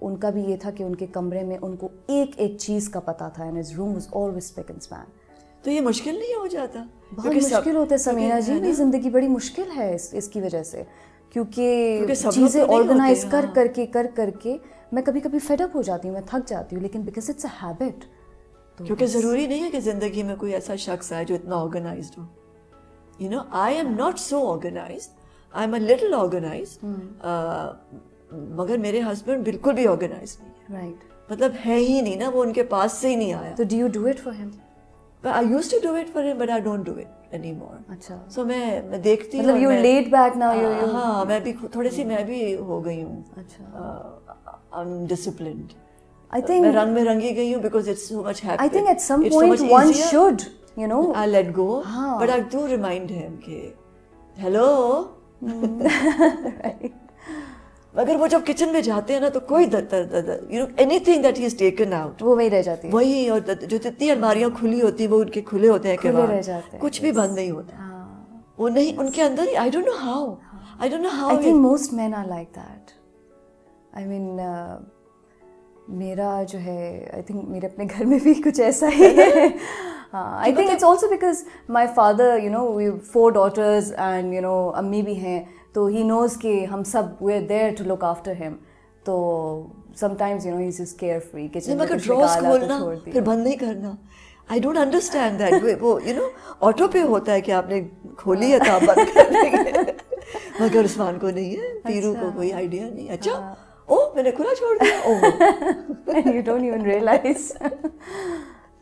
ان کا بھی یہ تھا کہ ان کے کمرے میں ان کو ایک ایک چیز کا پتہ تھا and his room was always spick and span تو یہ مشکل نہیں ہو جاتا؟ بہت مشکل ہوتا ہے جی ہے نا؟ میری زندگی بڑی مشکل ہے اس اس کی وجہ سے۔ کیونکہ چیزیں آرگنائز ہوتے، کر ہاں۔ کر کے کر کر کے میں کبھی کبھی فیڈ اپ ہو جاتی ہوں میں تھک جاتی ہوں لیکن بیکاز اٹس اے ہیبٹ کیونکہ ضروری نہیں ہے کہ زندگی میں کوئی ایسا شخص آئے جو اتنا organized who. You know I am not so organised I am a little organise مگر میرے ہسبینڈ بالکل بھی آرگنائز نہیں ہے۔ رائٹ مطلب ہے ہی نہیں نا وہ ان کے پاس سے ہی نہیں آیا۔ تو do you do it for him I used to do it for but I don't do it anymore اچھا۔ سو میں میں دیکھتی ہوں مطلب یو لیٹ بیک نا یو ہاں میں بھی تھوڑی سی میں بھی ہو گئی ہوں۔ اچھا۔ ڈسپلنڈ آئی میں تھنک رنگ میں رنگی گئی ہوں because it's so much I think at some point one should you know I let go. But I do remind him کہ ہیلو مگر وہ جب کچن میں جاتے ہیں نا تو کوئی you know anything that is taken out وہ وہی رہ جاتی ہے وہی اور جو جتنی الماریاں کھلی ہوتی ہیں وہ ان کے کھلے ہوتے ہیں کچھ بھی بند نہیں ہوتا وہ نہیں ان کے اندر I don't know how I don't know how I think most men are like that I mean میرا جو ہے آئی تھنک میرے اپنے گھر میں بھی کچھ ایسا ہی ہے۔ I think it's also because my father you know four daughters and you know امی بھی ہیں تو ہی نوز کہ ہم سب we are there to look after him تو sometimes you know he is carefree kitchen مگر ڈراس کھولنا پھر بند نہیں کرنا۔ آئی ڈونٹ انڈرسٹینڈ دیٹ وہ یو نو آٹو پہ ہوتا ہے کہ آپ نے کھولی ہے تو آپ بند کر دیں گے۔ مگر عثمان کو نہیں ہے پیرو کو کوئی آئیڈیا نہیں۔ اچھا میں نے کھلا چھوڑ دیا او you don't even realise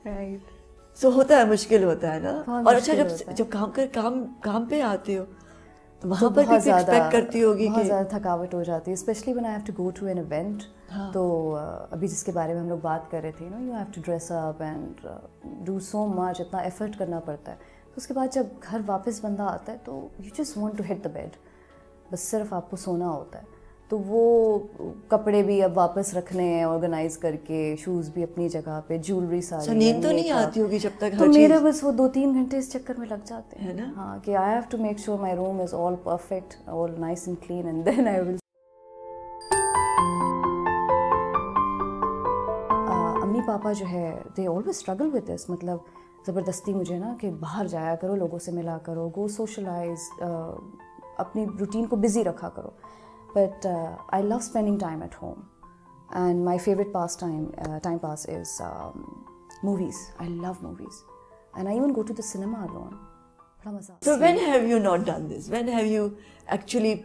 right so ہوتا ہے مشکل ہوتا ہے نا اور اچھا جب جب کام کر کام کام پہ آتے ہو تو وہاں پر بھی ایکسپیکٹ کرتی ہوگی بہت زیادہ تھکاوٹ ہو جاتی ہے especially when I have to go to an event تو ابھی جس کے بارے میں ہم لوگ بات کر رہے تھے نا you have to dress up and do so much اتنا ایفرٹ کرنا پڑتا ہے تو اس کے بعد جب گھر واپس بندہ آتا ہے تو you just want to hit the bed بس صرف آپ کو سونا ہوتا ہے تو وہ کپڑے بھی اب واپس رکھنے ہیں آرگنائز کر کے شوز بھی اپنی جگہ پہ جولری ساری نیند تو نہیں آتی ہوگی جب تک تو میرے بس وہ دو تین گھنٹے اس چکر میں لگ جاتے ہیں۔ ہاں کہ I have to make sure my room is all perfect all nice and clean and then I will امی پاپا جو ہے they always struggle with this مطلب زبردستی مجھے نا کہ باہر جایا کرو لوگوں سے ملا کرو گو سوشلائز اپنی روٹین کو بزی رکھا کرو۔ But uh, I love spending time at home, and my favorite pastime uh, time pass is um, movies. I love movies, and I even go to the cinema alone. So when have you not done this? When have you actually,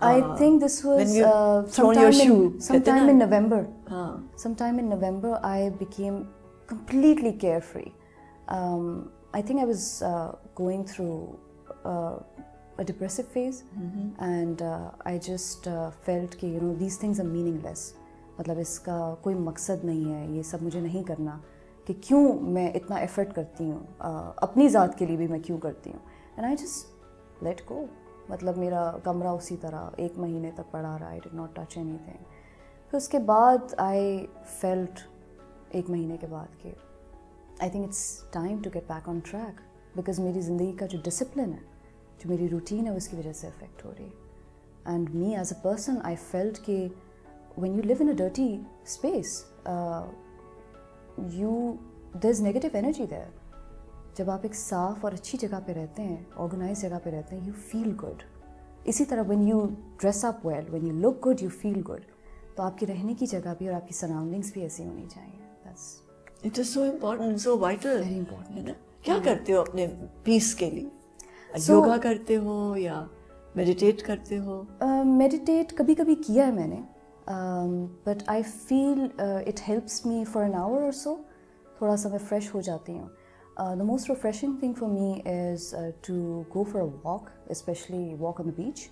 I uh, think this was uh, sometime, shoe, in, sometime in November. Uh. Sometime in November, I became completely carefree. Um, I think I was uh, going through uh, uh, a depressive phase. And uh, I just uh, felt کہ you know these things are meaningless. مطلب اس کا کوئی مقصد نہیں ہے یہ سب مجھے نہیں کرنا کہ کیوں میں اتنا ایفرٹ کرتی ہوں اپنی ذات کے لیے بھی میں کیوں کرتی ہوں and I just let go مطلب میرا کمرہ اسی طرح ایک مہینے تک پڑا رہا آئی ڈٹ ناٹ ٹچ اینی تھنگ پھر اس کے بعد آئی فیلٹ ایک مہینے کے بعد کہ I think it's time to get back on track because میری زندگی کا جو ڈسپلن ہے جو میری روٹین ہے اس کی وجہ سے افیکٹ ہو رہی ہے. And me as a person I felt کہ when you live in a dirty space you there is negative energy there جب آپ ایک صاف اور اچھی جگہ پہ رہتے ہیں آرگنائز جگہ پہ رہتے ہیں یو فیل گڈ اسی طرح when you dress up well when you look good you feel good تو آپ کی رہنے کی جگہ بھی اور آپ کی سراؤنڈنگس بھی ایسی ہونی چاہیے. It is so important so vital کیا کرتے ہو اپنے پیس کے لیے؟ یوگا کرتے ہو یا میڈیٹیٹ کرتے ہو؟ میڈیٹیٹ کبھی کبھی کیا ہے میں نے but I feel it helps me for an hour اور سو تھوڑا سا میں فریش ہو جاتی ہوں۔ The most refreshing thing for me is to go for a walk especially walk on the beach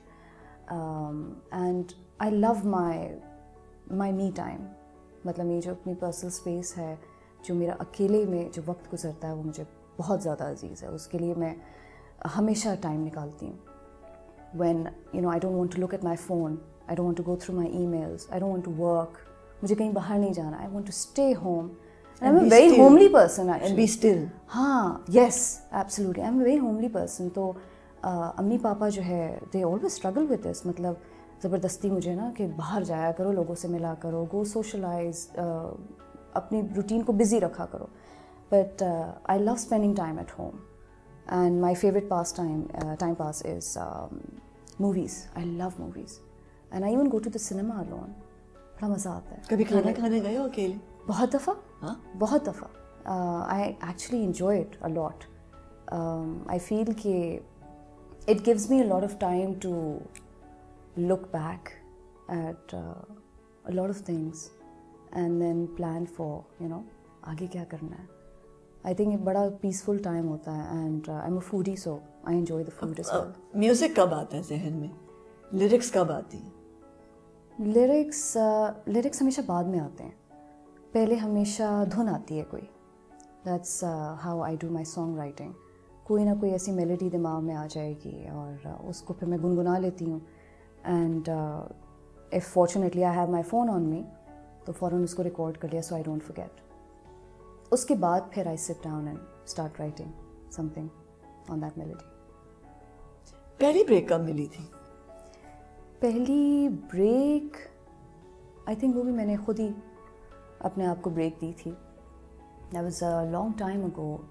and I love my my me time مطلب یہ جو اپنی پرسنل اسپیس ہے جو میرا اکیلے میں جو وقت گزرتا ہے وہ مجھے بہت زیادہ عزیز ہے۔ اس کے لیے میں ہمیشہ ٹائم نکالتی ہوں۔ When you know I don't want to look at my phone I don't want to go through my emails I don't want to work مجھے کہیں باہر نہیں جانا I want to stay home I am a very homely person be still ہاں yes absolutely I am very homely person تو امی پاپا جو ہے they always struggle with this مطلب زبردستی مجھے نا کہ باہر جایا کرو لوگوں سے ملا کرو گو سوشلائز اپنی روٹین کو بزی رکھا کرو۔ But I love spending time at home and my favourite pass time time pass is movies I love movies and I even go to the cinema alone بڑا مزہ آتا ہے کبھی کھانا کھانے گئے ہو اکیلے بہت دفعہ بہت دفعہ I actually enjoy it a lot I feel کہ it gives me a lot of time to look back at lot of things and then plan for you know آگے کیا کرنا ہے آئی تھنک ایک بڑا پیسفل ٹائم ہوتا ہے and I am a foodie so I enjoy the food music کب آتا ہے ذہن میں لیرکس کب آتی ہیں لیرکس لیرکس ہمیشہ بعد میں آتے ہیں پہلے ہمیشہ دھن آتی ہے کوئی that's how I do my song writing کوئی نہ کوئی ایسی میلڈی دماغ میں آ جائے گی اور اس کو پھر میں گنگنا لیتی ہوں and F fortunately I have my phone on me تو فوراً اس کو ریکارڈ کر لیا سو آئی ڈونٹ فرگیٹ اس کے بعد پھر I sit down and start writing something on that melody پہلی بریک کب ملی تھی پہلی بریک آئی تھنک وہ بھی میں نے خود ہی اپنے آپ کو بریک دی تھی That was a long time ago.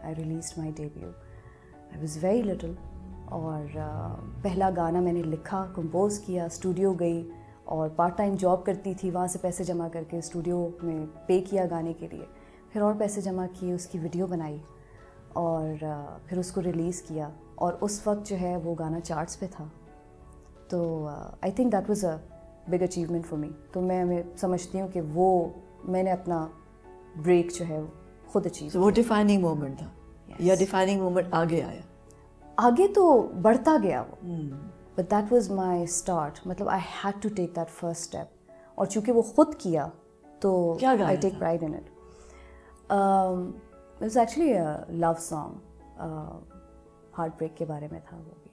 I released my debut. I was very little اور پہلا گانا میں نے لکھا کمپوز کیا اسٹوڈیو گئی اور پارٹ ٹائم جاب کرتی تھی وہاں سے پیسے جمع کر کے اسٹوڈیو میں پے کیا گانے کے لیے۔ پھر اور پیسے جمع کیے اس کی ویڈیو بنائی اور پھر اس کو ریلیز کیا۔ اور اس وقت جو ہے وہ گانا چارٹس پہ تھا۔ تو I think that was a big achievement for me تو میں ہمیں سمجھتی ہوں کہ وہ میں نے اپنا بریک جو ہے خود اچیو وہ ڈیفائننگ مومنٹ تھا۔ یا ڈیفائننگ مومنٹ آگے آیا۔ آگے تو بڑھتا گیا وہ۔ But that was my start مطلب I had to take that first step اور چونکہ وہ خود کیا تو I take pride in it it's actually love song heartbreak کے بارے میں تھا وہ بھی.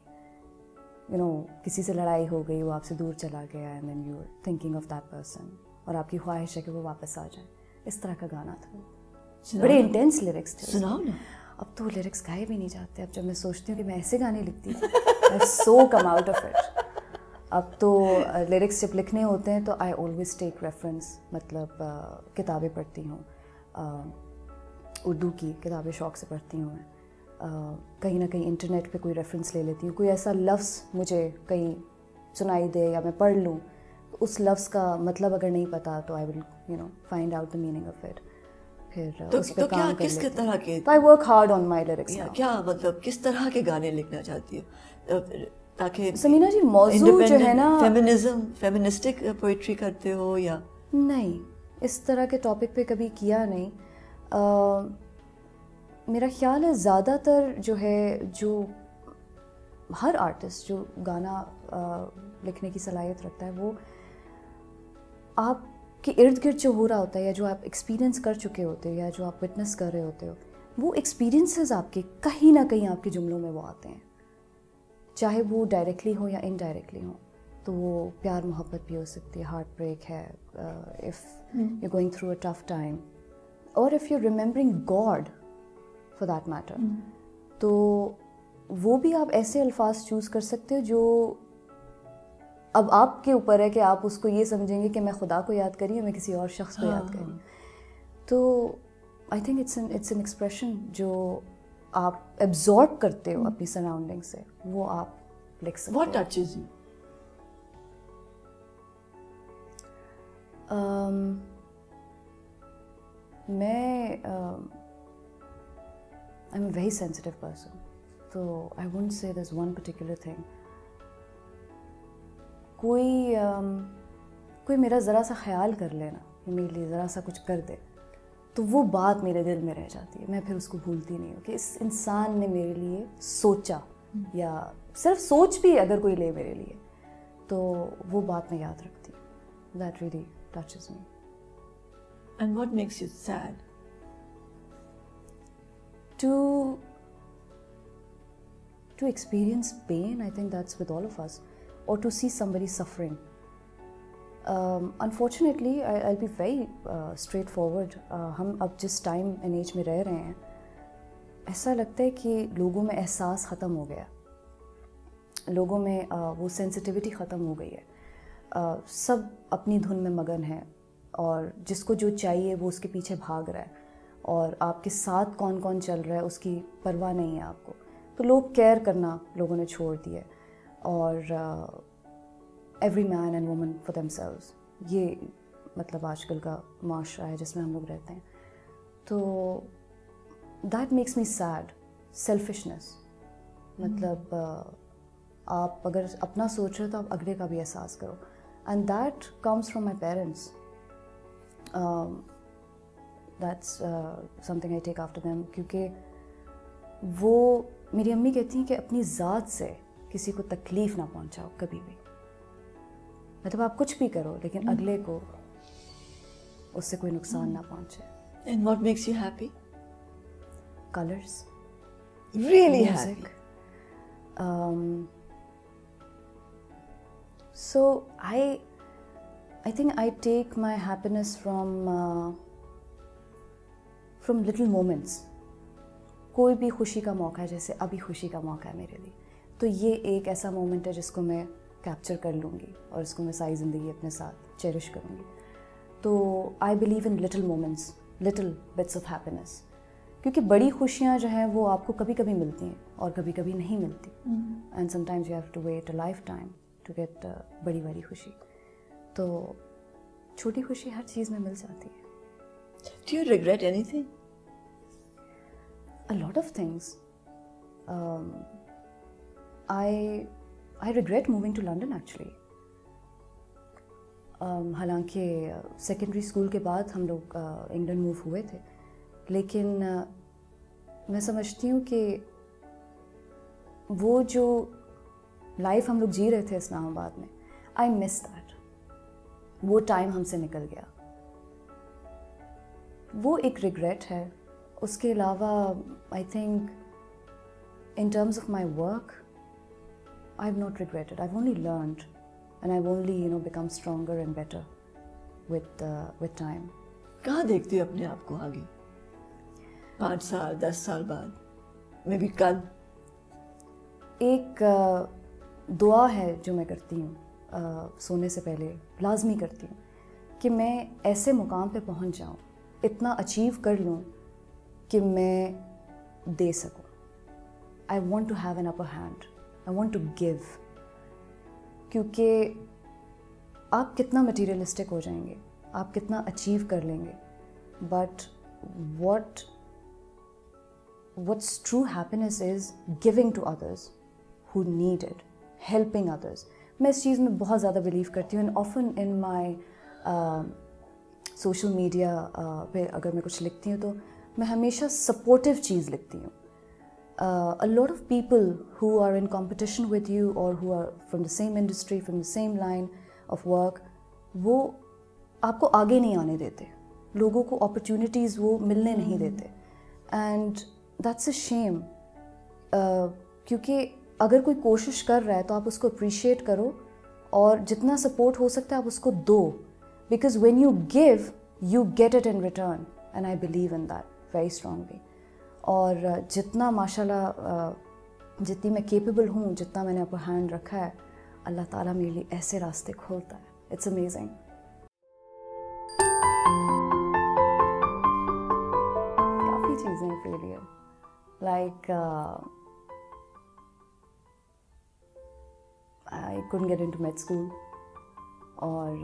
یو نو کسی سے لڑائی ہو گئی وہ آپ سے دور چلا گیا and then you thinking of that person اور آپ کی خواہش ہے کہ وہ واپس آ جائے. اس طرح کا گانا تھا بڑے انٹینس لیرکس تھے. اب تو لیرکس گائے بھی نہیں جاتے. اب جب میں سوچتی ہوں کہ میں ایسے گانے لکھتی تھی so come out of it اب تو لیرکس جب لکھنے ہوتے ہیں تو آئی آلویز ٹیک ریفرنس مطلب کتابیں پڑھتی ہوں اردو کی کتابیں شوق سے پڑھتی ہوں میں کہیں نہ کہیں انٹرنیٹ پہ کوئی ریفرنس لے لیتی ہوں کوئی ایسا لفظ مجھے کہیں سنائی دے یا میں پڑھ لوں اس لفظ کا مطلب اگر نہیں پتا تو I will you know find out the meaning of it پھر اس پہ کام کس طرح کے I work hard on my lyrics کیا مطلب کس طرح کے گانے لکھنا چاہتی ہو تاکہ سمینا جی موضوع جو ہے نا فیمنزم فیمنسٹک پوئٹری کرتے ہو یا نہیں اس طرح کے ٹاپک پہ کبھی کیا نہیں۔ میرا خیال ہے زیادہ تر جو ہے جو ہر آرٹسٹ جو گانا لکھنے کی صلاحیت رکھتا ہے وہ آپ کے ارد گرد جو ہو رہا ہوتا ہے یا جو آپ ایکسپیرینس کر چکے ہوتے ہو یا جو آپ وٹنس کر رہے ہوتے ہو وہ ایکسپیرینسز آپ کے کہیں نہ کہیں آپ کے جملوں میں وہ آتے ہیں۔ چاہے وہ ڈائریکٹلی ہو یا انڈائریکٹلی ہوں تو وہ پیار محبت بھی ہو سکتی ہے ہارٹ بریک ہے if you going through a tough time اور if you remembering God for that matter تو وہ بھی آپ ایسے الفاظ چوز کر سکتے ہو جو اب آپ کے اوپر ہے کہ آپ اس کو یہ سمجھیں گے کہ میں خدا کو یاد کری یا میں کسی اور شخص کو یاد کری تو I think it's an it's an expression جو آپ ایبزارب کرتے ہو اپنی سراؤنڈنگ سے وہ آپ لکھ سکتے واٹ ٹچز یو میں I am a very sensitive person تو I won't say this one particular thing کوئی کوئی میرا ذرا سا خیال کر لینا میرے لیے ذرا سا کچھ کر دے۔ تو وہ بات میرے دل میں رہ جاتی ہے میں پھر اس کو بھولتی نہیں ہوں کہ اس انسان نے میرے لیے سوچا یا صرف سوچ بھی اگر کوئی لے میرے لیے تو وہ بات میں یاد رکھتی ہوں۔ That really touches me and what makes you sad to to experience pain I think that's with all of us اور ٹو سی سم بری suffering unfortunately I be very straight forward ہم اب جس ٹائم این ایج میں رہ رہے ہیں، ایسا لگتا ہے کہ لوگوں میں احساس ختم ہو گیا. لوگوں میں وہ سینسٹیوٹی ختم ہو گئی ہے. سب اپنی دھن میں مگن ہیں اور جس کو جو چاہیے وہ اس کے پیچھے بھاگ رہا ہے. اور آپ کے ساتھ کون کون چل رہا ہے اس کی پرواہ نہیں ہے آپ کو. تو لوگ کیئر کرنا لوگوں نے چھوڑ دیا ہے. اور every man and woman for themselves یہ مطلب آج کل کا معاشرہ ہے جس میں ہم لوگ رہتے ہیں۔ تو that makes me sad selfishness مطلب آپ اگر اپنا سوچ رہے ہو تو آپ اگلے کا بھی احساس کرو۔ And that comes from my parents that's something I take after them کیونکہ وہ میری امی کہتی ہیں کہ اپنی ذات سے کسی کو تکلیف نہ پہنچاؤ کبھی بھی۔ مطلب آپ کچھ بھی کرو لیکن اگلے کو اس سے کوئی نقصان نہ پہنچے۔ And what makes you happy colours really so I I think I take my happiness from from little moments کوئی بھی خوشی کا موقع ہے جیسے ابھی خوشی کا موقع ہے میرے لیے۔ تو یہ ایک ایسا مومنٹ ہے جس کو میں کیپچر کر لوں گی اور اس کو میں ساری زندگی اپنے ساتھ چیرش کروں گی۔ تو I believe in little moments little bits of happiness کیونکہ بڑی خوشیاں جو ہیں وہ آپ کو کبھی کبھی ملتی ہیں اور کبھی کبھی نہیں ملتی۔ And sometimes you have to wait a lifetime to get بڑی بڑی خوشی۔ تو چھوٹی خوشی ہر چیز میں مل جاتی ہے۔ Do you regret anything? a lot of things. Um, I I regret moving to London actually. Um, حالانکہ سیکنڈری اسکول کے بعد ہم لوگ انگلینڈ موو ہوئے تھے. لیکن میں سمجھتی ہوں کہ وہ جو لائف ہم لوگ جی رہے تھے اسلام آباد میں آئی مس دیٹ وہ ٹائم ہم سے نکل گیا. وہ ایک ریگریٹ ہے. اس کے علاوہ I think in terms of my work I have not regretted I only learned and I only you know become stronger and better with with time کہاں دیکھتی ہو اپنے آپ کو آگے؟ پانچ سال دس سال بعد میں بھی کل؟ ایک دعا ہے جو میں کرتی ہوں سونے سے پہلے لازمی کرتی ہوں کہ میں ایسے مقام پہ پہنچ جاؤں اتنا اچیو کر لوں کہ میں دے سکوں۔ I want to have an upper hand I want to give کیونکہ آپ کتنا مٹیریلسٹک ہو جائیں گے، آپ کتنا اچیو کر لیں گے۔ But what what's true happiness is going to others who need it helping others میں اس چیز میں بہت زیادہ بلیو کرتی ہوں and often in my social media پہ اگر میں کچھ لکھتی ہوں تو میں ہمیشہ سپورٹیو چیز لکھتی ہوں۔ A lot of people who are in competition with you اور who are from the same industry from the same line of work وہ آپ کو آگے نہیں آنے دیتے۔ لوگوں کو اپرچونیٹیز وہ ملنے نہیں دیتے۔ اینڈ دیٹس اے شیم کیونکہ اگر کوئی کوشش کر رہا ہے تو آپ اس کو اپریشیٹ کرو اور جتنا سپورٹ ہو سکتا ہے آپ اس کو دو۔ Because when you give you get it in return and I believe in that very strongly اور جتنا ماشاء اللہ جتنی میں کیپیبل ہوں، جتنا میں نے اپنا ہینڈ رکھا ہے، اللہ تعالیٰ میرے لیے ایسے راستے کھولتا ہے۔ اٹس امیزنگ کافی چیزیں failure like I can get into med school اور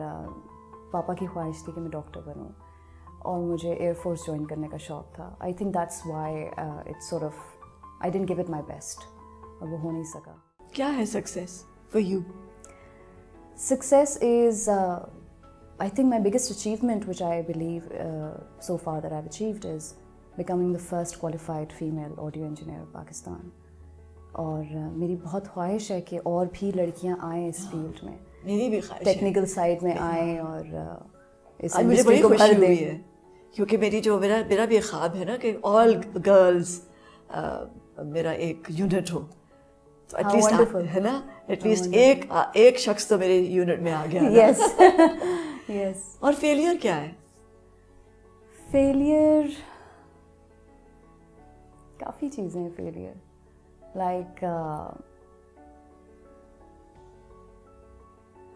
پاپا کی خواہش تھی کہ میں ڈاکٹر بنوں۔ اور مجھے ایئر فورس جوائن کرنے کا شوق تھا۔ I think that's why it's sort of I didn't give it my best اور وہ ہو نہیں سکا۔ کیا ہے success for you success is I think my biggest achievement which I believe so far that I achieved is becoming the first qualified female audio engineer Pakistan اور میری بہت خواہش ہے کہ اور بھی لڑکیاں آئیں اس فیلڈ میں۔ میری بھی خواہش ٹیکنیکل سائڈ میں آئیں اور اس مجھے بڑی کو خوشی بھر ہوئی دیں ہے۔ کیونکہ میری جو میرا میرا بھی خواب ہے نا کہ آل گرلز میرا ایک یونٹ ہو۔ تو ایٹ لیسٹ ہے نا؟ ایٹ لیسٹ ایک ایک شخص تو میرے یونٹ میں آ گیا یس یس اور فیلئر کیا ہے؟ فیلئر کافی چیزیں ہیں failure like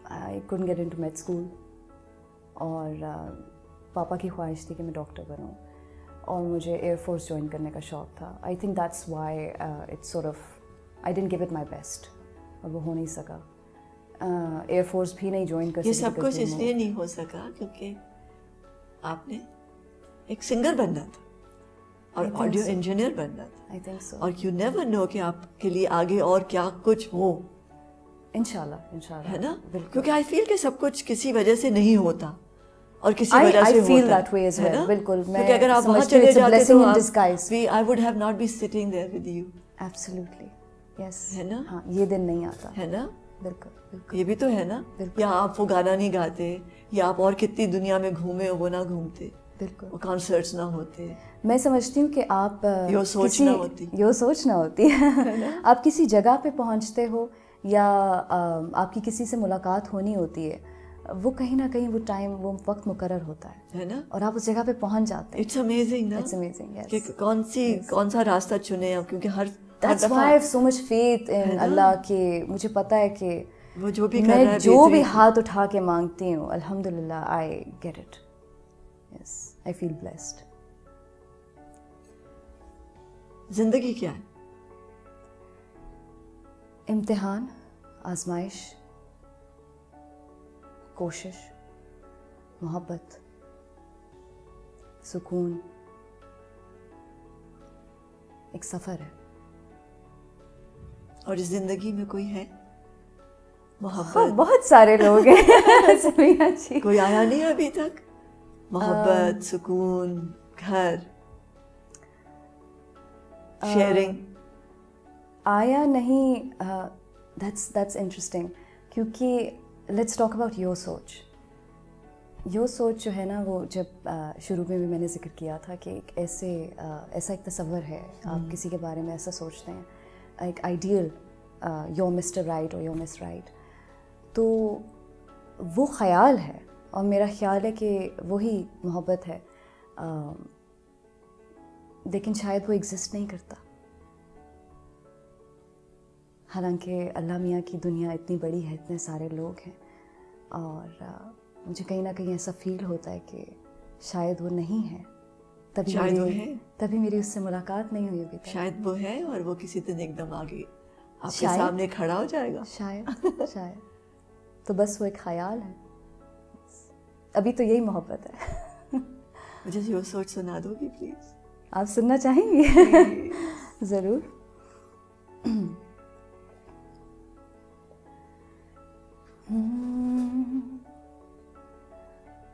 I can get into med school اور پاپا کی خواہش تھی کہ میں ڈاکٹر بنوں اور مجھے ایئر فورس جوائن کرنے کا شوق تھا۔ I think that's why it's sort of I didn't give it my best اور وہ ہو نہیں سکا۔ ایئر فورس بھی نہیں جوائن کر یہ سب کچھ اس لیے نہیں ہو سکا کیونکہ آپ نے ایک سنگر بننا تھا اور آڈیو انجینئر بننا تھا۔ اور یو نیور نو کہ آپ کے لیے آگے اور کیا کچھ ہو۔ ان شاء اللہ ان شاء اللہ ہے نا؟ کیونکہ آئی فیل کہ سب کچھ کسی وجہ سے نہیں ہوتا۔ اور کسی وجہ سے feel ہوتا that way as ہے؟ بالکل، کیونکہ اگر آپ وہاں چلے جاتے تو I would have not be sitting there with you. Absolutely yes ہے نا؟ ہاں یہ دن نہیں آتا۔ ہے نا؟ بالکل یہ بھی تو ہے نا؟ یا آپ وہ گانا نہیں گاتے یا آپ اور کتنی دنیا میں گھومے وہ نہ گھومتے بالکل۔ وہ کانسرٹس نہ ہوتے۔ میں سمجھتی ہوں کہ آپ یہ سوچ نہ ہوتی۔ یہ سوچ نہ ہوتی۔ آپ کسی جگہ پہ پہنچتے ہو یا آپ کی کسی سے ملاقات ہونی ہوتی ہے وہ کہیں نہ کہیں وہ ٹائم وہ وقت مقرر ہوتا ہے۔ نا؟ اور آپ اس جگہ پہ پہنچ جاتے ہیں۔ اٹس امیزنگ نا اٹس امیزنگ کہ کون سی کون سا راستہ چنے آپ کیونکہ ہر that's why have so much faith in Allah کہ مجھے پتہ ہے کہ وہ جو بھی میں جو بھی ہاتھ اٹھا کے مانگتی ہوں الحمد للہ I get it yes I feel blessed زندگی کیا ہے؟ امتحان آزمائش کوشش محبت سکون ایک سفر ہے۔ اور اس زندگی میں کوئی ہے؟ ہاں محبت بہت سارے لوگ ہیں۔ جی۔ کوئی آیا نہیں ابھی تک؟ محبت سکون گھر؟ شیئرنگ آیا نہیں۔ دیٹس دیٹس انٹرسٹنگ کیونکہ لیٹس ٹاک اباؤٹ یور سوچ یور سوچ جو ہے نا وہ جب شروع میں بھی میں نے ذکر کیا تھا کہ ایک ایسے ایسا ایک تصور ہے آپ کسی کے بارے میں ایسا سوچتے ہیں ایک آئیڈیل یور مسٹر رائٹ اور یور مس رائٹ تو وہ خیال ہے اور میرا خیال ہے کہ وہی محبت ہے لیکن شاید وہ ایگزسٹ نہیں کرتا حالانکہ اللہ میاں کی دنیا اتنی بڑی ہے اتنے سارے لوگ ہیں۔ اور مجھے کہیں نہ کہیں ایسا فیل ہوتا ہے کہ شاید وہ نہیں ہے۔ تبھی شاید وہ میری ہے۔ تبھی میری اس سے ملاقات نہیں ہوئی تک۔ شاید وہ ہے اور وہ کسی دن ایک دم آگے آپ کے۔ سامنے کھڑا ہو جائے گا۔ شاید شاید۔ تو بس وہ ایک خیال ہے۔ ابھی تو یہی محبت ہے۔ مجھے یہ سوچ سنا دو گی پلیز۔ آپ سننا چاہیں گے ضرور۔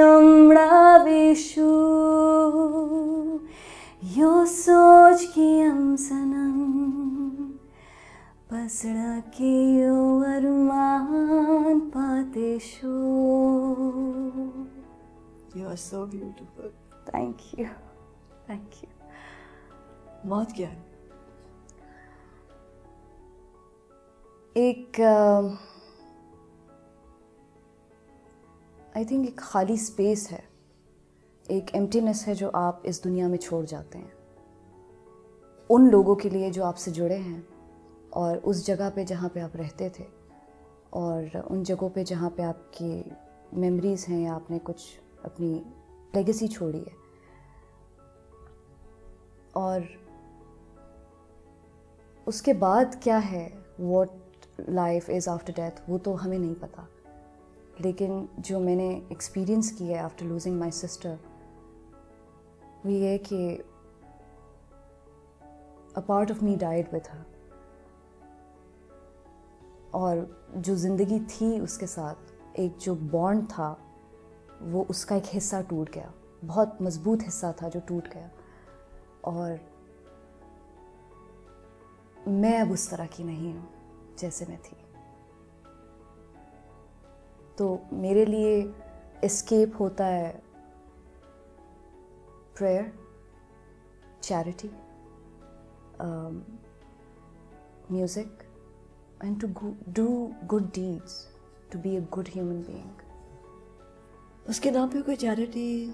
امڑا بیشو یو سوچ کی ام سنم پسڑا کے یو ارمان پاتے شو you are so beautiful thank you thank you موت کیا ہے ایک آئی تھنک ایک خالی اسپیس ہے، ایک ایمٹینس ہے جو آپ اس دنیا میں چھوڑ جاتے ہیں۔ ان لوگوں کے لیے جو آپ سے جڑے ہیں اور اس جگہ پہ جہاں پہ آپ رہتے تھے اور ان جگہوں پہ جہاں پہ آپ کی میموریز ہیں یا آپ نے کچھ اپنی لیگسی چھوڑی ہے۔ اور اس کے بعد کیا ہے what life is after death وہ تو ہمیں نہیں پتہ لیکن جو میں نے ایکسپیرئنس کیا ہے آفٹر لوزنگ مائی سسٹر وہ یہ ہے کہ a part of me died with her اور جو زندگی تھی اس کے ساتھ، ایک جو بانڈ تھا، وہ اس کا ایک حصہ ٹوٹ گیا۔ بہت مضبوط حصہ تھا جو ٹوٹ گیا۔ اور میں اب اس طرح کی نہیں ہوں جیسے میں تھی۔ تو میرے لیے اسکیپ ہوتا ہے prayer charity music and to do good deeds to be a good human being اس کے نام پہ کوئی چیریٹی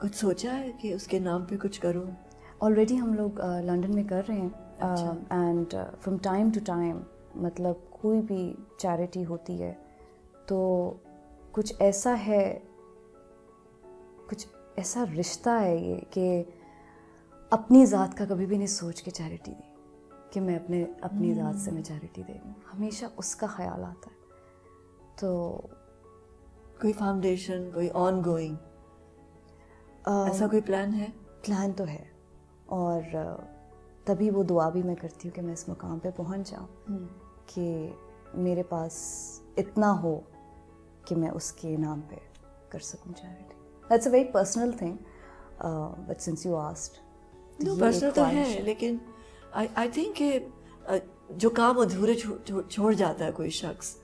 کچھ سوچا ہے کہ اس کے نام پہ کچھ کرو آلریڈی ہم لوگ لنڈن میں کر رہے ہیں and from time to time مطلب کوئی بھی چیریٹی ہوتی ہے تو کچھ ایسا ہے کچھ ایسا رشتہ ہے یہ کہ اپنی ذات کا کبھی بھی نہیں سوچ کے چیریٹی دی کہ میں اپنے اپنی ذات سے میں چیریٹی دے دوں ہمیشہ اس کا خیال آتا ہے۔ تو کوئی فاؤنڈیشن کوئی آن گوئنگ ایسا کوئی پلان ہے؟ پلان تو ہے۔ اور تبھی وہ دعا بھی میں کرتی ہوں کہ میں اس مقام پہ پہنچ جاؤں کہ میرے پاس اتنا ہو۔ کہ میں اس کے نام پہ کر سکوں charity that's a very personal thing but since you asked personal تو ہے لیکن آئی تھنک کہ جو کام ادھورے چھوڑ جاتا ہے کوئی شخص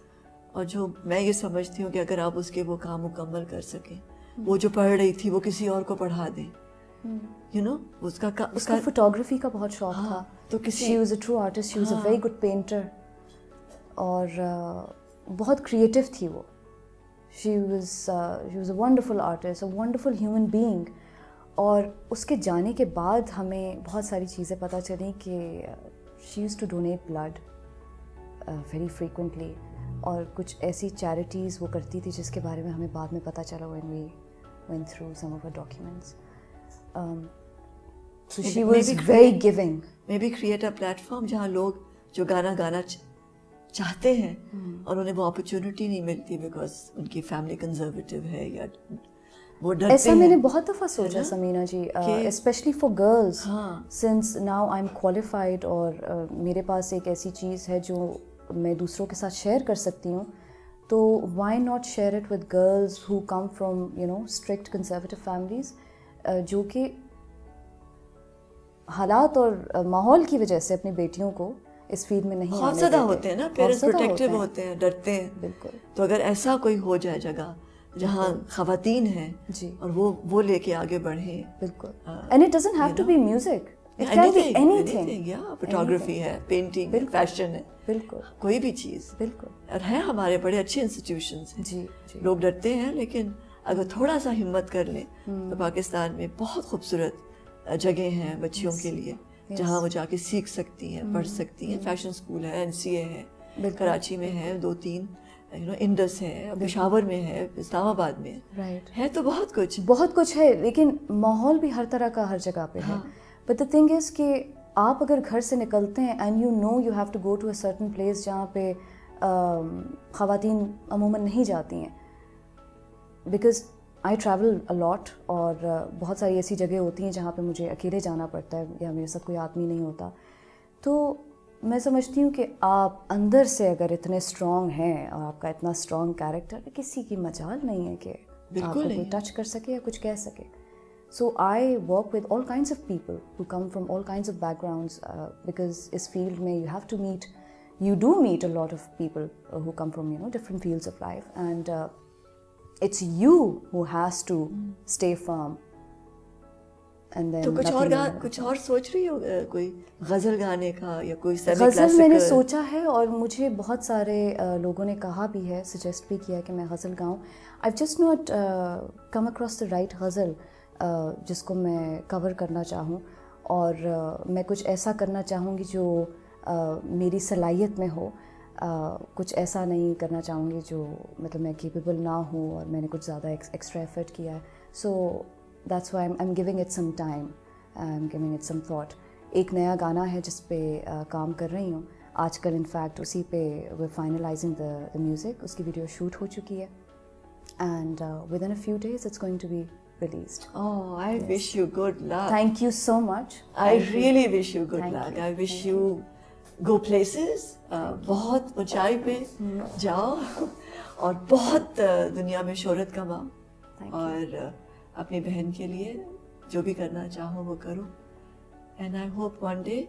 اور جو میں یہ سمجھتی ہوں کہ اگر آپ اس کے وہ کام مکمل کر سکیں وہ جو پڑھ رہی تھی وہ کسی اور کو پڑھا دیں۔ یو نو اس کا اس کا فوٹوگرافی کا بہت شوق تھا۔ تو she was a true artist she was a very good painter اور بہت کریٹو تھی وہ۔ She was she was a wonderful artist a wonderful human being اور اس کے جانے کے بعد ہمیں بہت ساری چیزیں پتہ چلیں کہ she used to donate blood very frequently اور کچھ ایسی چیریٹیز وہ کرتی تھی جس کے بارے میں ہمیں بعد میں پتہ چلا when we went through some of documents she was very going may be create a platform جہاں لوگ جو گانا گانا چاہتے ہیں۔ اور انہیں وہ اپرچونیٹی نہیں ملتی بیکاز ان کی فیملی کنزرویٹو ہے یا وہ ایسا میں نے بہت دفعہ سوچا Samina ji especially for girls since now I am qualified اور میرے پاس ایک ایسی چیز ہے جو میں دوسروں کے ساتھ شیئر کر سکتی ہوں تو why not share it with girls who come from you know strict conservative families جو کہ حالات اور ماحول کی وجہ سے اپنی بیٹیوں کو اس فیلڈ میں نہیں خوفزدہ ہوتے ہیں نا پیرنٹس پروٹیکٹیو ہوتے ہیں ڈرتے ہیں۔ بالکل۔ تو اگر ایسا کوئی ہو جائے جگہ جہاں خواتین ہیں جی۔ اور وہ وہ لے کے آگے بڑھیں۔ بالکل۔ And it doesn't have to be music photography ہے پینٹنگ فیشن ہے بالکل کوئی بھی چیز بالکل اور ہیں ہمارے بڑے اچھے انسٹیٹیوشنس ہیں جی لوگ ڈرتے ہیں لیکن اگر تھوڑا سا ہمت کر لیں تو پاکستان میں بہت خوبصورت جگہ ہیں بچیوں کے لیے جہاں وہ جا کے سیکھ سکتی ہیں پڑھ سکتی ہیں۔ فیشن اسکول ہے این سی اے ہے کراچی میں ہے دو تین انڈس ہے پشاور میں ہے اسلام آباد میں ہے۔ تو بہت کچھ۔ بہت کچھ ہے لیکن ماحول بھی ہر طرح کا ہر جگہ پہ ہے۔ بٹ دا تھنگ از کہ آپ اگر گھر سے نکلتے ہیں and you know you have to go to a certain place جہاں پہ خواتین عموماً نہیں جاتی ہیں۔ بیکاز آئی ٹریول الاٹ اور بہت ساری ایسی جگہ ہوتی ہیں جہاں پہ مجھے اکیلے جانا پڑتا ہے یا میرے ساتھ کوئی آدمی نہیں ہوتا۔ تو میں سمجھتی ہوں کہ آپ اندر سے اگر اتنے اسٹرانگ ہیں اور آپ کا اتنا اسٹرانگ کیریکٹر کسی کی مجال نہیں ہے کہ آپ کو کوئی ٹچ کر سکے یا کچھ کہہ سکے۔ So I work with all kinds of people who come from all kinds of backgrounds because us field میں you have to meet you do meet a lot of people who come from you know different fields of life and it's you who has to stay firm تو کچھ اور کچھ اور سوچ رہی ہو کوئی غزل گانے کا یا کوئی غزل میں نے سوچا ہے اور مجھے بہت سارے لوگوں نے کہا بھی ہے سجیسٹ بھی کیا کہ میں غزل گاؤں۔ I just not come across the right ghazal جس کو میں کور کرنا چاہوں۔ اور میں کچھ ایسا کرنا چاہوں گی جو میری صلاحیت میں ہو۔ کچھ ایسا نہیں کرنا چاہوں گی جو مطلب میں کیپیبل نہ ہوں اور میں نے کچھ زیادہ ایکسٹرا ایفرٹ کیا ہے so that's why I am giving it some time I am giving it some thought ایک نیا گانا ہے جس پہ کام کر رہی ہوں آج کل انفیکٹ اسی پہ وہ فائنلائزنگ دا دا میوزک اس کی ویڈیو شوٹ ہو چکی ہے and within a few days it's going to be released. Oh, I yes. wish you good luck. Thank you so much. I really wish you good Thank luck. Go places. بہت اونچائی پہ جاؤ اور بہت دنیا میں شہرت کماؤ اور اپنی بہن کے لیے جو بھی کرنا چاہو وہ کرو and I hope one day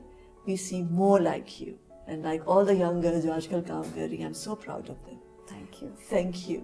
we see more like you and like all the young girl جو آج کل کام کر رہی ہیں I am so proud of them thank you thank you